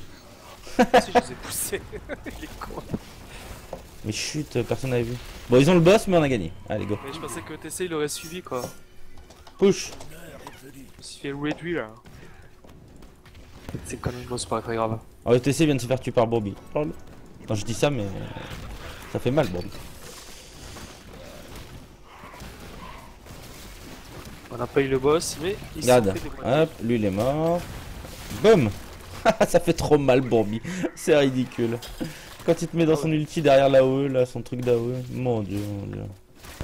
si, je les ai poussés. Il est con. Mais chut, personne n'avait vu. Bon, ils ont le boss, mais on a gagné. Allez, go. Mais je pensais que TC il aurait suivi quoi. Push. Je me suis fait réduire là. C'est quand même c'est pas très grave. Alors, le TC vient de se faire tuer par Bobby. Non, je dis ça, mais. euh, Ça fait mal, Bobby. On n'a pas eu le boss, mais il s'est Regarde. Hop, lui, il est mort. Boum Ça fait trop mal, Bobby. C'est ridicule. Quand il te met dans son ulti derrière l'AOE, là, son truc d'AOE. Mon dieu, mon dieu.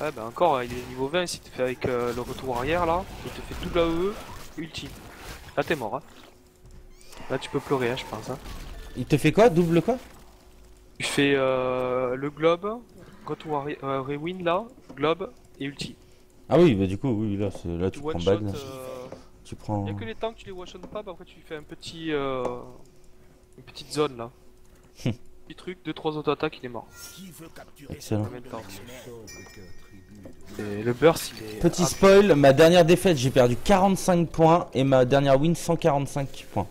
Ouais, bah encore, il est niveau 20, s'il te fait avec euh, le retour arrière là, il te fait double AE, ulti. Là t'es mort, hein. Là tu peux pleurer, hein, je pense. Hein. Il te fait quoi Double quoi? Tu fais euh, le globe, retour arrière, euh, rewind là, globe et ulti. Ah oui, bah du coup, oui, là, là tu Tu prends bague. là. euh, Tu prends. y a que les tanks tu les one shot pas, bah après tu fais un petit, euh, une petite zone là. petit truc, 2-3 auto attaques, il est mort. Excellent. Et le burst il est. Petit spoil, ma dernière défaite, j'ai perdu 45 points et ma dernière win 145 points.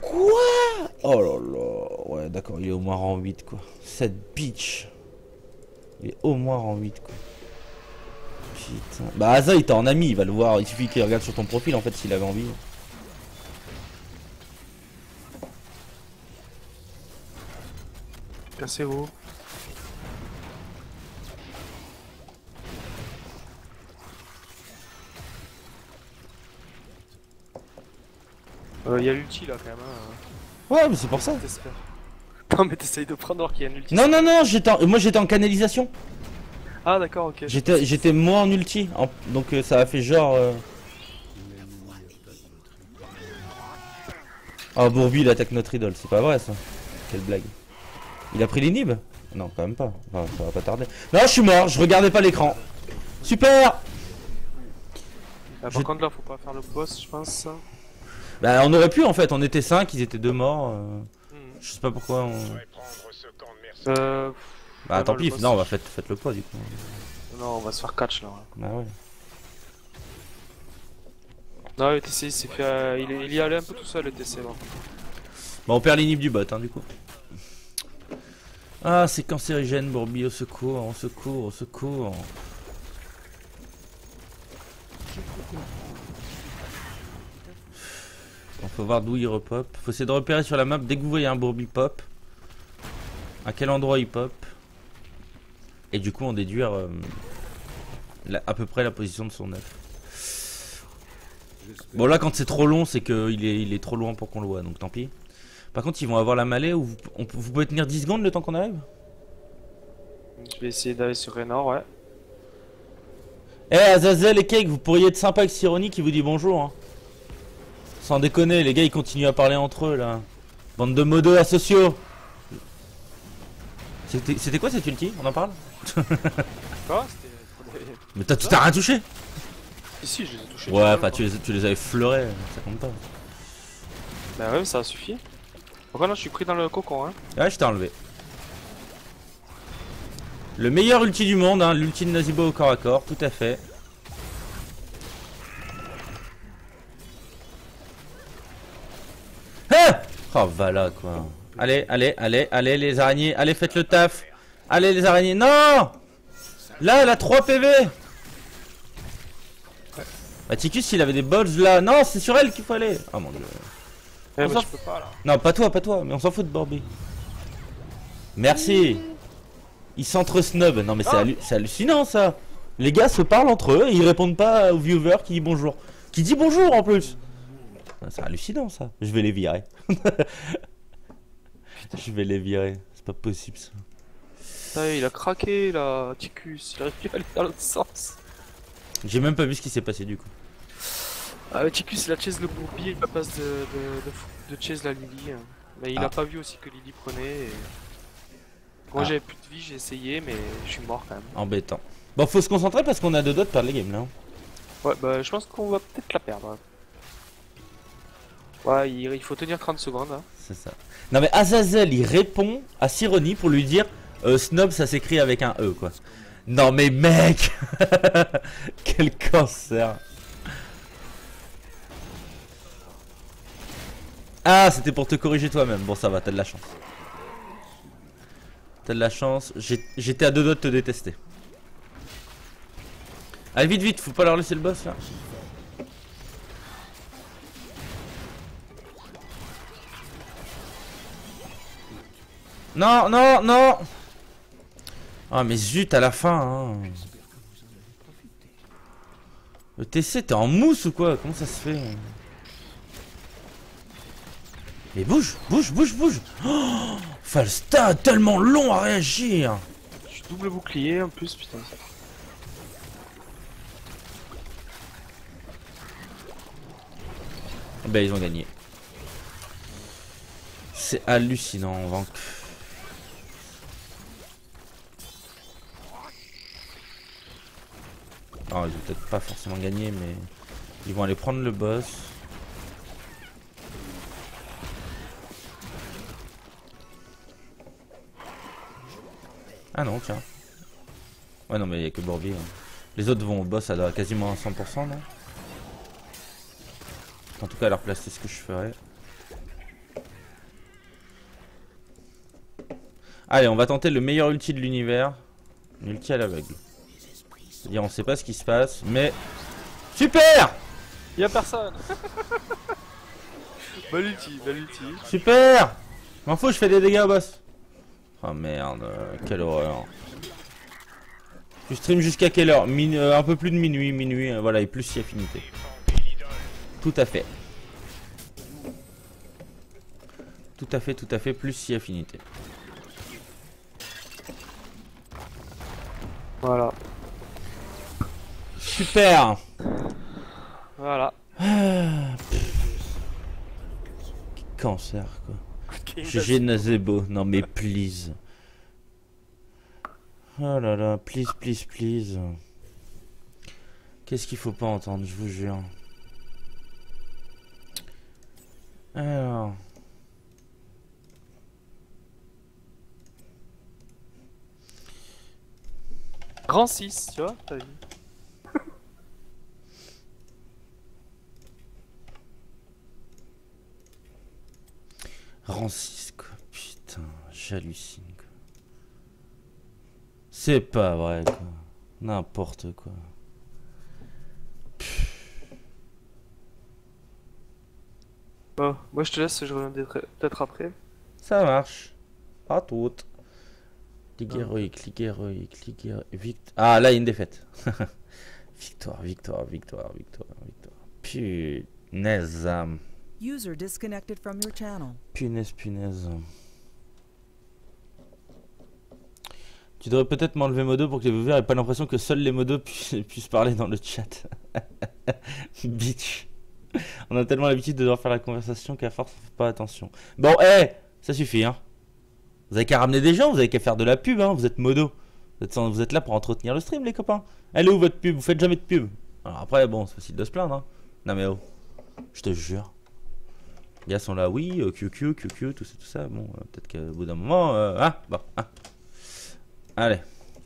Quoi? Oh là là. Ouais, d'accord, il est au moins rang 8 quoi. Cette bitch. Il est au moins rang 8 quoi. Putain. Bah Aza il t'a en ami, il va le voir, il suffit qu'il regarde sur ton profil en fait s'il avait envie. Cassez-vous. Il euh, y a l'ulti là quand même. Hein. Ouais, mais c'est pour ça. Non, mais t'essayes de prendre alors qu'il y a un ulti. Non, non, non, en... moi j'étais en canalisation. Ah, d'accord, ok. J'étais, moi en ulti, donc euh, ça a fait genre. Euh... Ah, Bourbi il attaque notre idole, c'est pas vrai ça. Quelle blague. Il a pris l'inhib Non, quand même pas. Enfin, ça va pas tarder. Non, je suis mort, je regardais pas l'écran. Super Ah, par je- contre là faut pas faire le boss je pense. Bah, on aurait pu en fait, on était 5, ils étaient deux morts. euh, Hmm. Je sais pas pourquoi on. Je vais prendre ce camp de mercenaires. Euh... Bah, tant pis, non, bah, faites, faites le poids du coup. Non on va se faire catch là. Bah, ouais. Non le TC il s'est fait... euh, il, y allait un peu tout seul le TC là. Bah, on perd l'inhib du bot, hein, du coup. Ah, c'est cancérigène, Bourbi, au secours, au secours, au secours. On faut voir d'où il repop. Faut essayer de repérer sur la map dès que vous voyez un Bourbi pop. À quel endroit il pop. Et du coup, on déduire euh, à peu près la position de son œuf. Bon, là, quand c'est trop long, c'est qu'il est, il est trop loin pour qu'on le voit, donc tant pis. Par contre, ils vont avoir la mêlée où vous, on- vous pouvez tenir 10 secondes le temps qu'on arrive Je vais essayer d'aller sur Raynor ouais. Eh Azazel et Cake, vous pourriez être sympa avec Sironi qui vous dit bonjour. hein. Sans déconner, les gars ils continuent à parler entre eux là. Bande de modeux asociaux. C'était quoi cette ulti? On en parle? Quoi? Mais t'as rien touché? Ici je les ai touchés. Ouais, enfin tu les, tu les avais fleurés, ça compte pas. Bah ouais ça a suffi. Pourquoi là je suis pris dans le cocon hein. Ouais, je t'ai enlevé. Le meilleur ulti du monde, hein, l'ulti de Nazibo au corps à corps, tout à fait. Ah oh, voilà quoi. Allez, allez, allez, allez, les araignées, allez, faites le taf. Allez, les araignées, non Là, elle a 3 PV Bah, Ticus, il avait des balls là. Non, c'est sur elle qu'il faut aller. Oh mon dieu. Eh On bah s'en tu peux pas là. Non, pas toi, pas toi, mais on s'en fout de Borby. Merci. Ils s'entre-snub. Non, mais c'est hallu- c'est hallucinant ça. Les gars se parlent entre eux et ils répondent pas au viewer qui dit bonjour. Qui dit bonjour en plus. Ah, C'est hallucinant ça. Je vais les virer. Je vais les virer. C'est pas possible ça. Putain, il a craqué là, Ticus, il a réussi à aller dans l'autre sens. J'ai même pas vu ce qui s'est passé du coup. Ah, Ticus il a chase le bourbier, il passe de, de, de, de chase la Lily. hein. Mais il Ah. a pas vu aussi que Lily prenait. Et... Moi Ah. j'avais plus de vie, j'ai essayé, mais je suis mort quand même. Embêtant. Bon, faut se concentrer parce qu'on a deux doigts de perdre les games là. Ouais, bah je pense qu'on va peut-être la perdre. hein. Ouais, il, il faut tenir 30 secondes. Hein. C'est ça. Non mais Azazel il répond à Sironi pour lui dire euh, Snob ça s'écrit avec un E quoi. Non mais mec Quel cancer Ah c'était pour te corriger toi-même. Bon ça va, t'as de la chance. T'as de la chance. J'étais à deux doigts de te détester. Allez vite vite, faut pas leur laisser le boss là. Non, non, non Ah mais zut à la fin hein. Le TC t'es en mousse ou quoi? Comment ça se fait? Mais bouge, bouge, bouge, bouge oh Falsta tellement long à réagir Je suis double bouclier en plus, putain. Ben ils ont gagné. C'est hallucinant, on va Alors ils ont peut-être pas forcément gagné mais ils vont aller prendre le boss. Ah non tiens. Ouais non mais il y a que Borby. hein. Les autres vont au boss à quasiment à 100% non? En tout cas à leur place c'est ce que je ferais. Allez, on va tenter le meilleur ulti de l'univers. Une Ulti à l'aveugle. C'est-à-dire, on sait pas ce qui se passe, mais. Super Y'a personne Belle ulti, belle ulti. Super M'en fous, je fais des dégâts au boss. Oh merde, euh, quelle horreur. Tu stream jusqu'à quelle heure Min- euh, Un peu plus de minuit, minuit, euh, voilà, et plus si affinité. Tout à fait. Tout à fait, tout à fait, plus si affinité. Voilà. Super Voilà. Cancer, quoi. GG Nazebo. Non, mais please. Oh là là, please, please, please. Qu'est-ce qu'il faut pas entendre, je vous jure. Alors. Grand 6, tu vois, t'as vu Rang 6, quoi. Putain, j'hallucine, quoi. C'est pas vrai, quoi. N'importe quoi. Bon, moi je te laisse, je reviens peut-être après. Ça marche. Pas toutes. Ligue Ah. héroïque, ligue héroïque, ligue héroïque. Vict- Ah, là, il y a une défaite. victoire, victoire, victoire, victoire, victoire. Punaise. User disconnected from your channel. Punaise, punaise. Tu devrais peut-être m'enlever Modo pour que les viewers aient pas l'impression que seuls les modos puissent, parler dans le chat. Bitch. On a tellement l'habitude de devoir faire la conversation qu'à force on fait pas attention. Bon, hé, ça suffit, hein. Vous avez qu'à ramener des gens, vous avez qu'à faire de la pub, hein. Vous êtes modo. Vous êtes, sans- vous êtes là pour entretenir le stream, les copains. Elle est où votre pub? Vous faites jamais de pub? Alors après, bon, c'est facile de se plaindre, hein. Non mais oh, je te jure. Les gars sont là, oui, euh, QQ, QQ, tout ça, tout ça. Bon, euh, peut-être qu'au bout d'un moment, ah, bon, ah. Allez,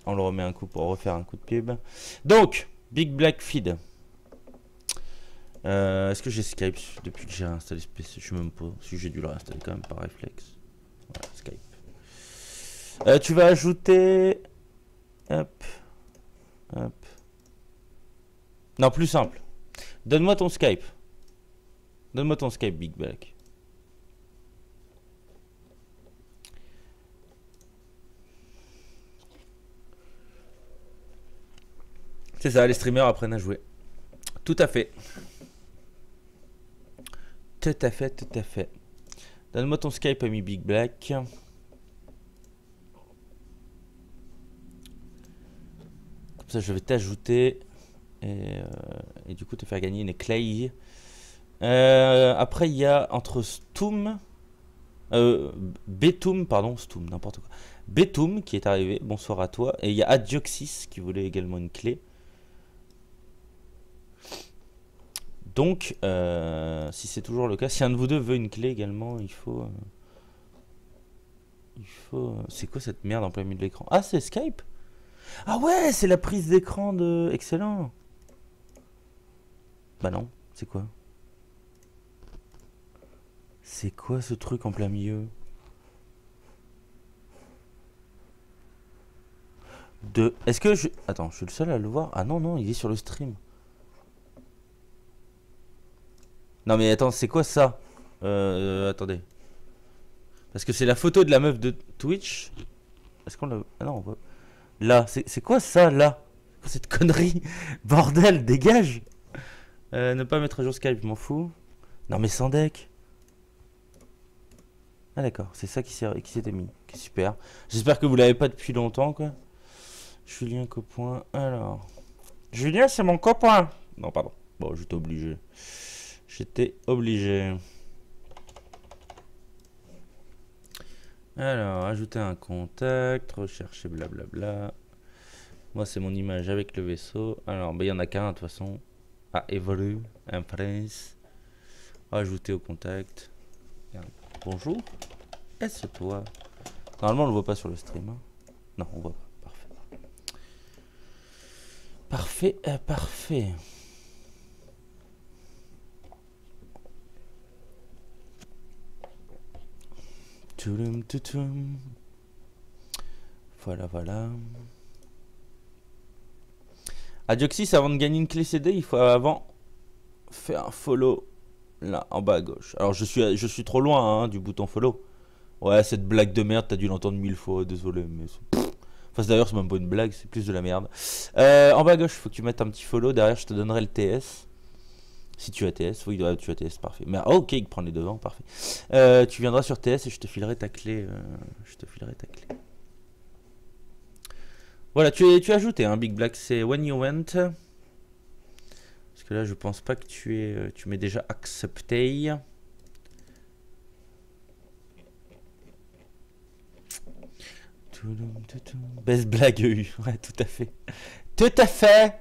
on le remet un coup pour refaire un coup de pub. Donc, Big Black Feed. Est-ce que j'ai Skype depuis que j'ai installé ce PC Je sais même pas si j'ai dû le réinstaller quand même par réflexe. Skype. Tu vas ajouter. Hop. Hop. Non, plus simple. Donne-moi ton Skype. Donne-moi ton Skype, Big Black. C'est ça, les streamers apprennent à jouer. Tout à fait. Tout à fait, tout à fait. Donne-moi ton Skype, ami Big Black. Comme ça, je vais t'ajouter. Et, euh, et du coup, te faire gagner une clé. Euh, après, il y a entre Stoom. Euh, pardon, Stoom, n'importe quoi. Betum qui est arrivé, bonsoir à toi. Et il y a Adioxys qui voulait également une clé. Donc, euh, si c'est toujours le cas, si un de vous deux veut une clé également, il faut. euh, il faut. C'est quoi cette merde en plein milieu de l'écran? Ah, c'est Skype? Ah ouais, c'est la prise d'écran de. Excellent Bah non, c'est quoi? C'est quoi ce truc en plein milieu? De. Est-ce que je. Attends, je suis le seul à le voir? Ah non, non, il est sur le stream. Non mais attends, c'est quoi ça? Euh, Attendez. Parce que c'est la photo de la meuf de Twitch. Est-ce qu'on l'a... Ah non, on voit... Là, c'est quoi ça, là? Cette connerie? Bordel, dégage Euh, Ne pas mettre à jour Skype, je m'en fous. Non mais sans deck. Ah d'accord, c'est ça qui s'était mis. Super. J'espère que vous l'avez pas depuis longtemps, quoi. Julien Copoin, alors... Julien, c'est mon copain Non, pardon. Bon, j'étais obligé. J'étais obligé. Alors, ajouter un contact, rechercher blablabla. Moi, c'est mon image avec le vaisseau. Alors, bah, il y en a qu'un de toute façon. Ah, évolue, impress. Ajouter au contact. Bonjour. Est-ce toi? Normalement, on le voit pas sur le stream. hein. Non, on voit pas. Parfait. Parfait, euh, parfait. Voilà, voilà. Adioxys, avant de gagner une clé CD, il faut avant faire un follow là en bas à gauche. Alors je suis, je suis trop loin hein, du bouton follow. Ouais, cette blague de merde, t'as dû l'entendre mille fois, désolé. Mais enfin, d'ailleurs, c'est même pas une blague, c'est plus de la merde. Euh, en bas à gauche, faut que tu mettes un petit follow. Derrière, je te donnerai le TS. Si tu as TS, oui, tu as TS, parfait. Mais ok, il prend les devants, parfait. Euh, tu viendras sur TS et je te filerai ta clé. euh, je te filerai ta clé. Voilà, tu tu es ajouté, hein, Big Black, c'est when you went. Parce que là, je pense pas que tu es, euh, tu m'es déjà accepté. Best blague ouais, tout à fait. Tout à fait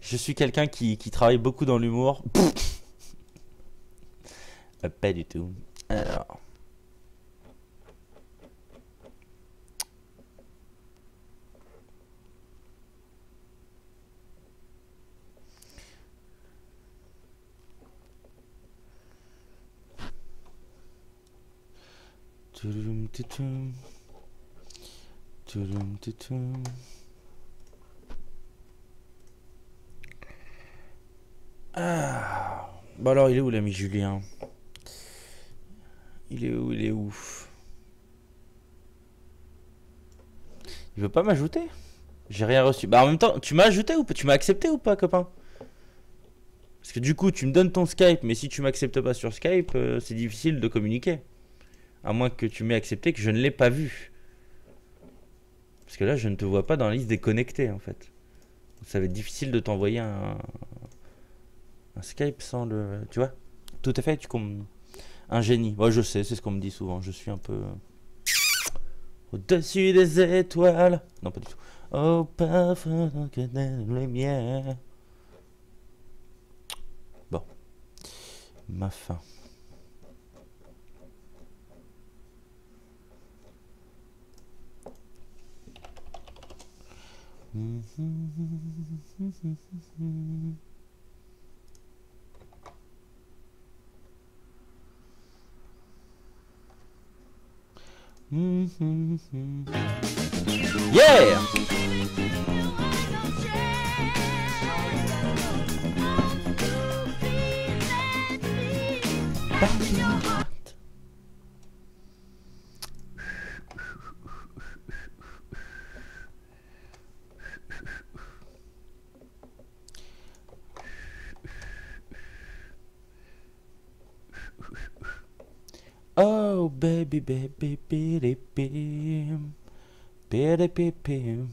Je suis quelqu'un qui, qui travaille beaucoup dans l'humour. Euh, pas du tout. Alors. Ah. Bon alors, il est où l'ami Julien? Il est où Il est où? Il veut pas m'ajouter? J'ai rien reçu. Bah en même temps, tu m'as ajouté ou pas? Tu m'as accepté ou pas, copain? Parce que du coup, tu me donnes ton Skype, mais si tu m'acceptes pas sur Skype, euh, c'est difficile de communiquer. À moins que tu m'aies accepté que je ne l'ai pas vu. Parce que là, je ne te vois pas dans la liste des connectés, en fait. Ça va être difficile de t'envoyer un, Skype sans le. Tu vois Tout à fait, tu com- Un génie. Moi, je sais, c'est ce qu'on me dit souvent. Je suis un peu. Au-dessus des étoiles. Non, pas du tout. Au parfum que des lumières. Bon. Ma fin. Yeah! Oh baby baby baby pim baby pim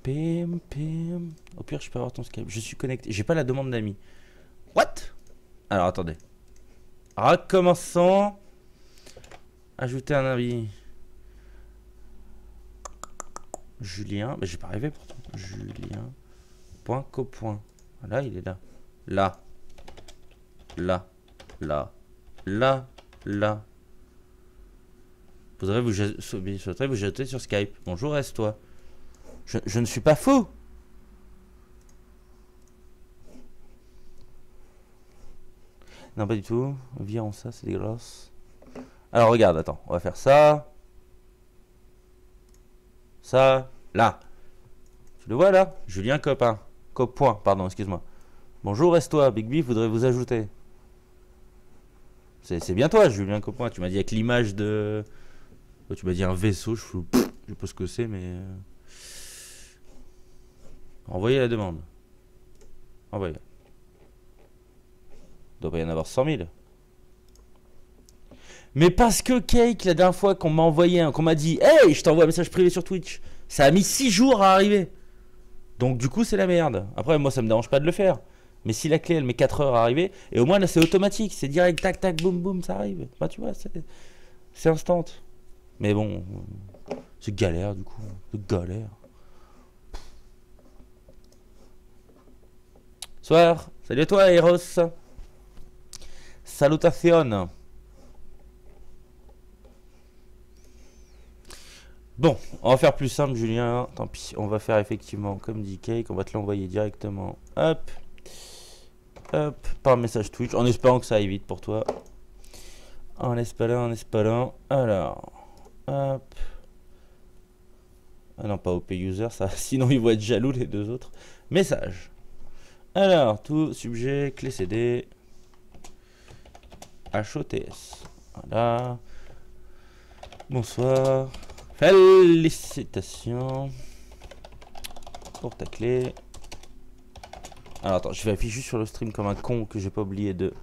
pim pim Au pire je peux avoir ton Skype. Je suis connecté. J'ai pas la demande d'amis. What? Alors attendez. Recommençons. Ajouter un ami. Julien. Mais j'ai pas rêvé pourtant. Julien. Point copoint. Là il est là. Là. Là. Là. Là. Là. Faudrait vous, faudrait vous jeter sur Skype. Bonjour, reste-toi. Je, je ne suis pas fou. Non, pas du tout. Virons ça, c'est dégueulasse. Alors, regarde, attends. On va faire ça. Ça. Là. Tu le vois là? Julien Copain. Copoint, pardon, excuse-moi. Bonjour, reste-toi. Big B voudrait vous ajouter. C'est bien toi, Julien Copoint. Tu m'as dit avec l'image de. Oh, Tu m'as dit un vaisseau. Je je sais pas ce que c'est, mais. euh, Envoyez la demande. Envoyez. Il doit pas y en avoir 100 000. Mais parce que Cake, la dernière fois qu'on m'a envoyé un, qu'on m'a dit Hey, je t'envoie un message privé sur Twitch, ça a mis 6 jours à arriver. Donc du coup, c'est la merde. Après, moi, ça me dérange pas de le faire. Mais si la clé, elle met 4 heures à arriver, et au moins là, c'est automatique, c'est direct, tac, tac, boum, boum, ça arrive. Bah, tu vois, c'est instant. Mais bon, c'est galère du coup. C'est galère. Soir, salut à toi, Eros. Salutation. Bon, on va faire plus simple, Julien. Tant pis, on va faire effectivement comme dit Cake. On va te l'envoyer directement. Hop. Hop. Par message Twitch. En espérant que ça aille vite pour toi. En espérant, en espérant. Alors. Hop. Ah non, pas OP user, ça. Sinon, ils vont être jaloux, les deux autres. Message. Alors, tout sujet, clé CD. HOTS. Voilà. Bonsoir. Félicitations pour ta clé. Alors attends, je vérifie juste sur le stream comme un con que j'ai pas oublié de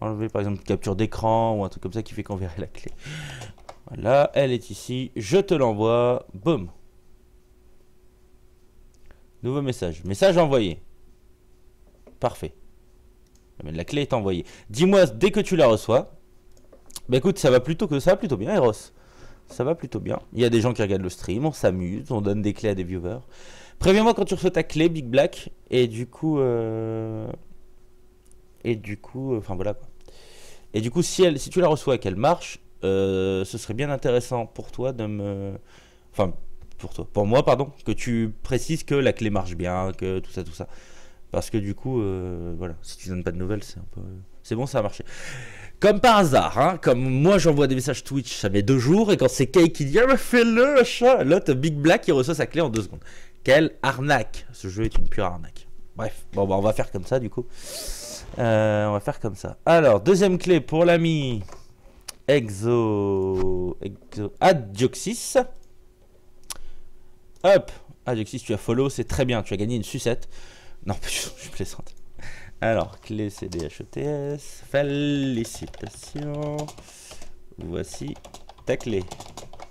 enlever par exemple une capture d'écran ou un truc comme ça qui fait qu'on verrait la clé. Voilà, elle est ici. Je te l'envoie. Boum. Nouveau message. Message envoyé. Parfait. La clé est envoyée. Dis-moi dès que tu la reçois. Bah écoute, ça va plutôt que ça va plutôt bien, Eros. Ça va plutôt bien. Il y a des gens qui regardent le stream, on s'amuse, on donne des clés à des viewers. Préviens-moi quand tu reçois ta clé, Big Black. Et du coup. euh, Et du coup. euh, Enfin voilà quoi. Et du coup, si, elle, si tu la reçois et qu'elle marche, euh, ce serait bien intéressant pour toi de me. Enfin, pour toi. Pour moi, pardon. Que tu précises que la clé marche bien, que tout ça, tout ça. Parce que du coup, voilà. Si tu donnes pas de nouvelles, c'est un peu. C'est bon, ça a marché. Comme par hasard, hein, comme moi j'envoie des messages Twitch, ça met deux jours, et quand c'est Kay qui dit Ah, fais-le, là t'as Big Black qui reçoit sa clé en deux secondes. Quelle arnaque Ce jeu est une pure arnaque. Bref, bon, bah, on va faire comme ça du coup. Euh, on va faire comme ça. Alors, deuxième clé pour l'ami Exo. Exo. Adioxys. Hop Adioxys, tu as follow, c'est très bien, tu as gagné une sucette. Non, je plaisante. Alors, clé CDHETS. Félicitations. Voici ta clé.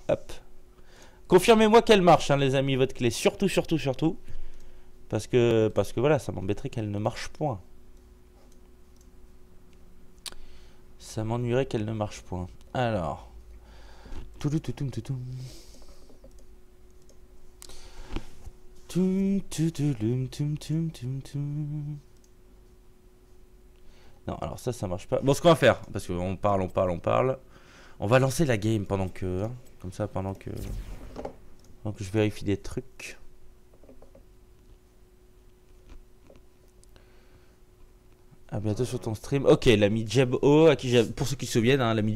Hop. Confirmez-moi qu'elle marche, hein, les amis, votre clé. Surtout, surtout, surtout. Parce que, parce que voilà, ça m'embêterait qu'elle ne marche point. Ça m'ennuierait qu'elle ne marche point. Alors. Non, alors ça, ça marche pas. Bon, ce qu'on va faire, parce qu'on parle, on parle, on parle. On va lancer la game pendant que. hein, comme ça, pendant que. Que je vérifie des trucs. À bientôt sur ton stream. Ok, l'ami Jeb à qui pour ceux qui se souviennent, hein, l'ami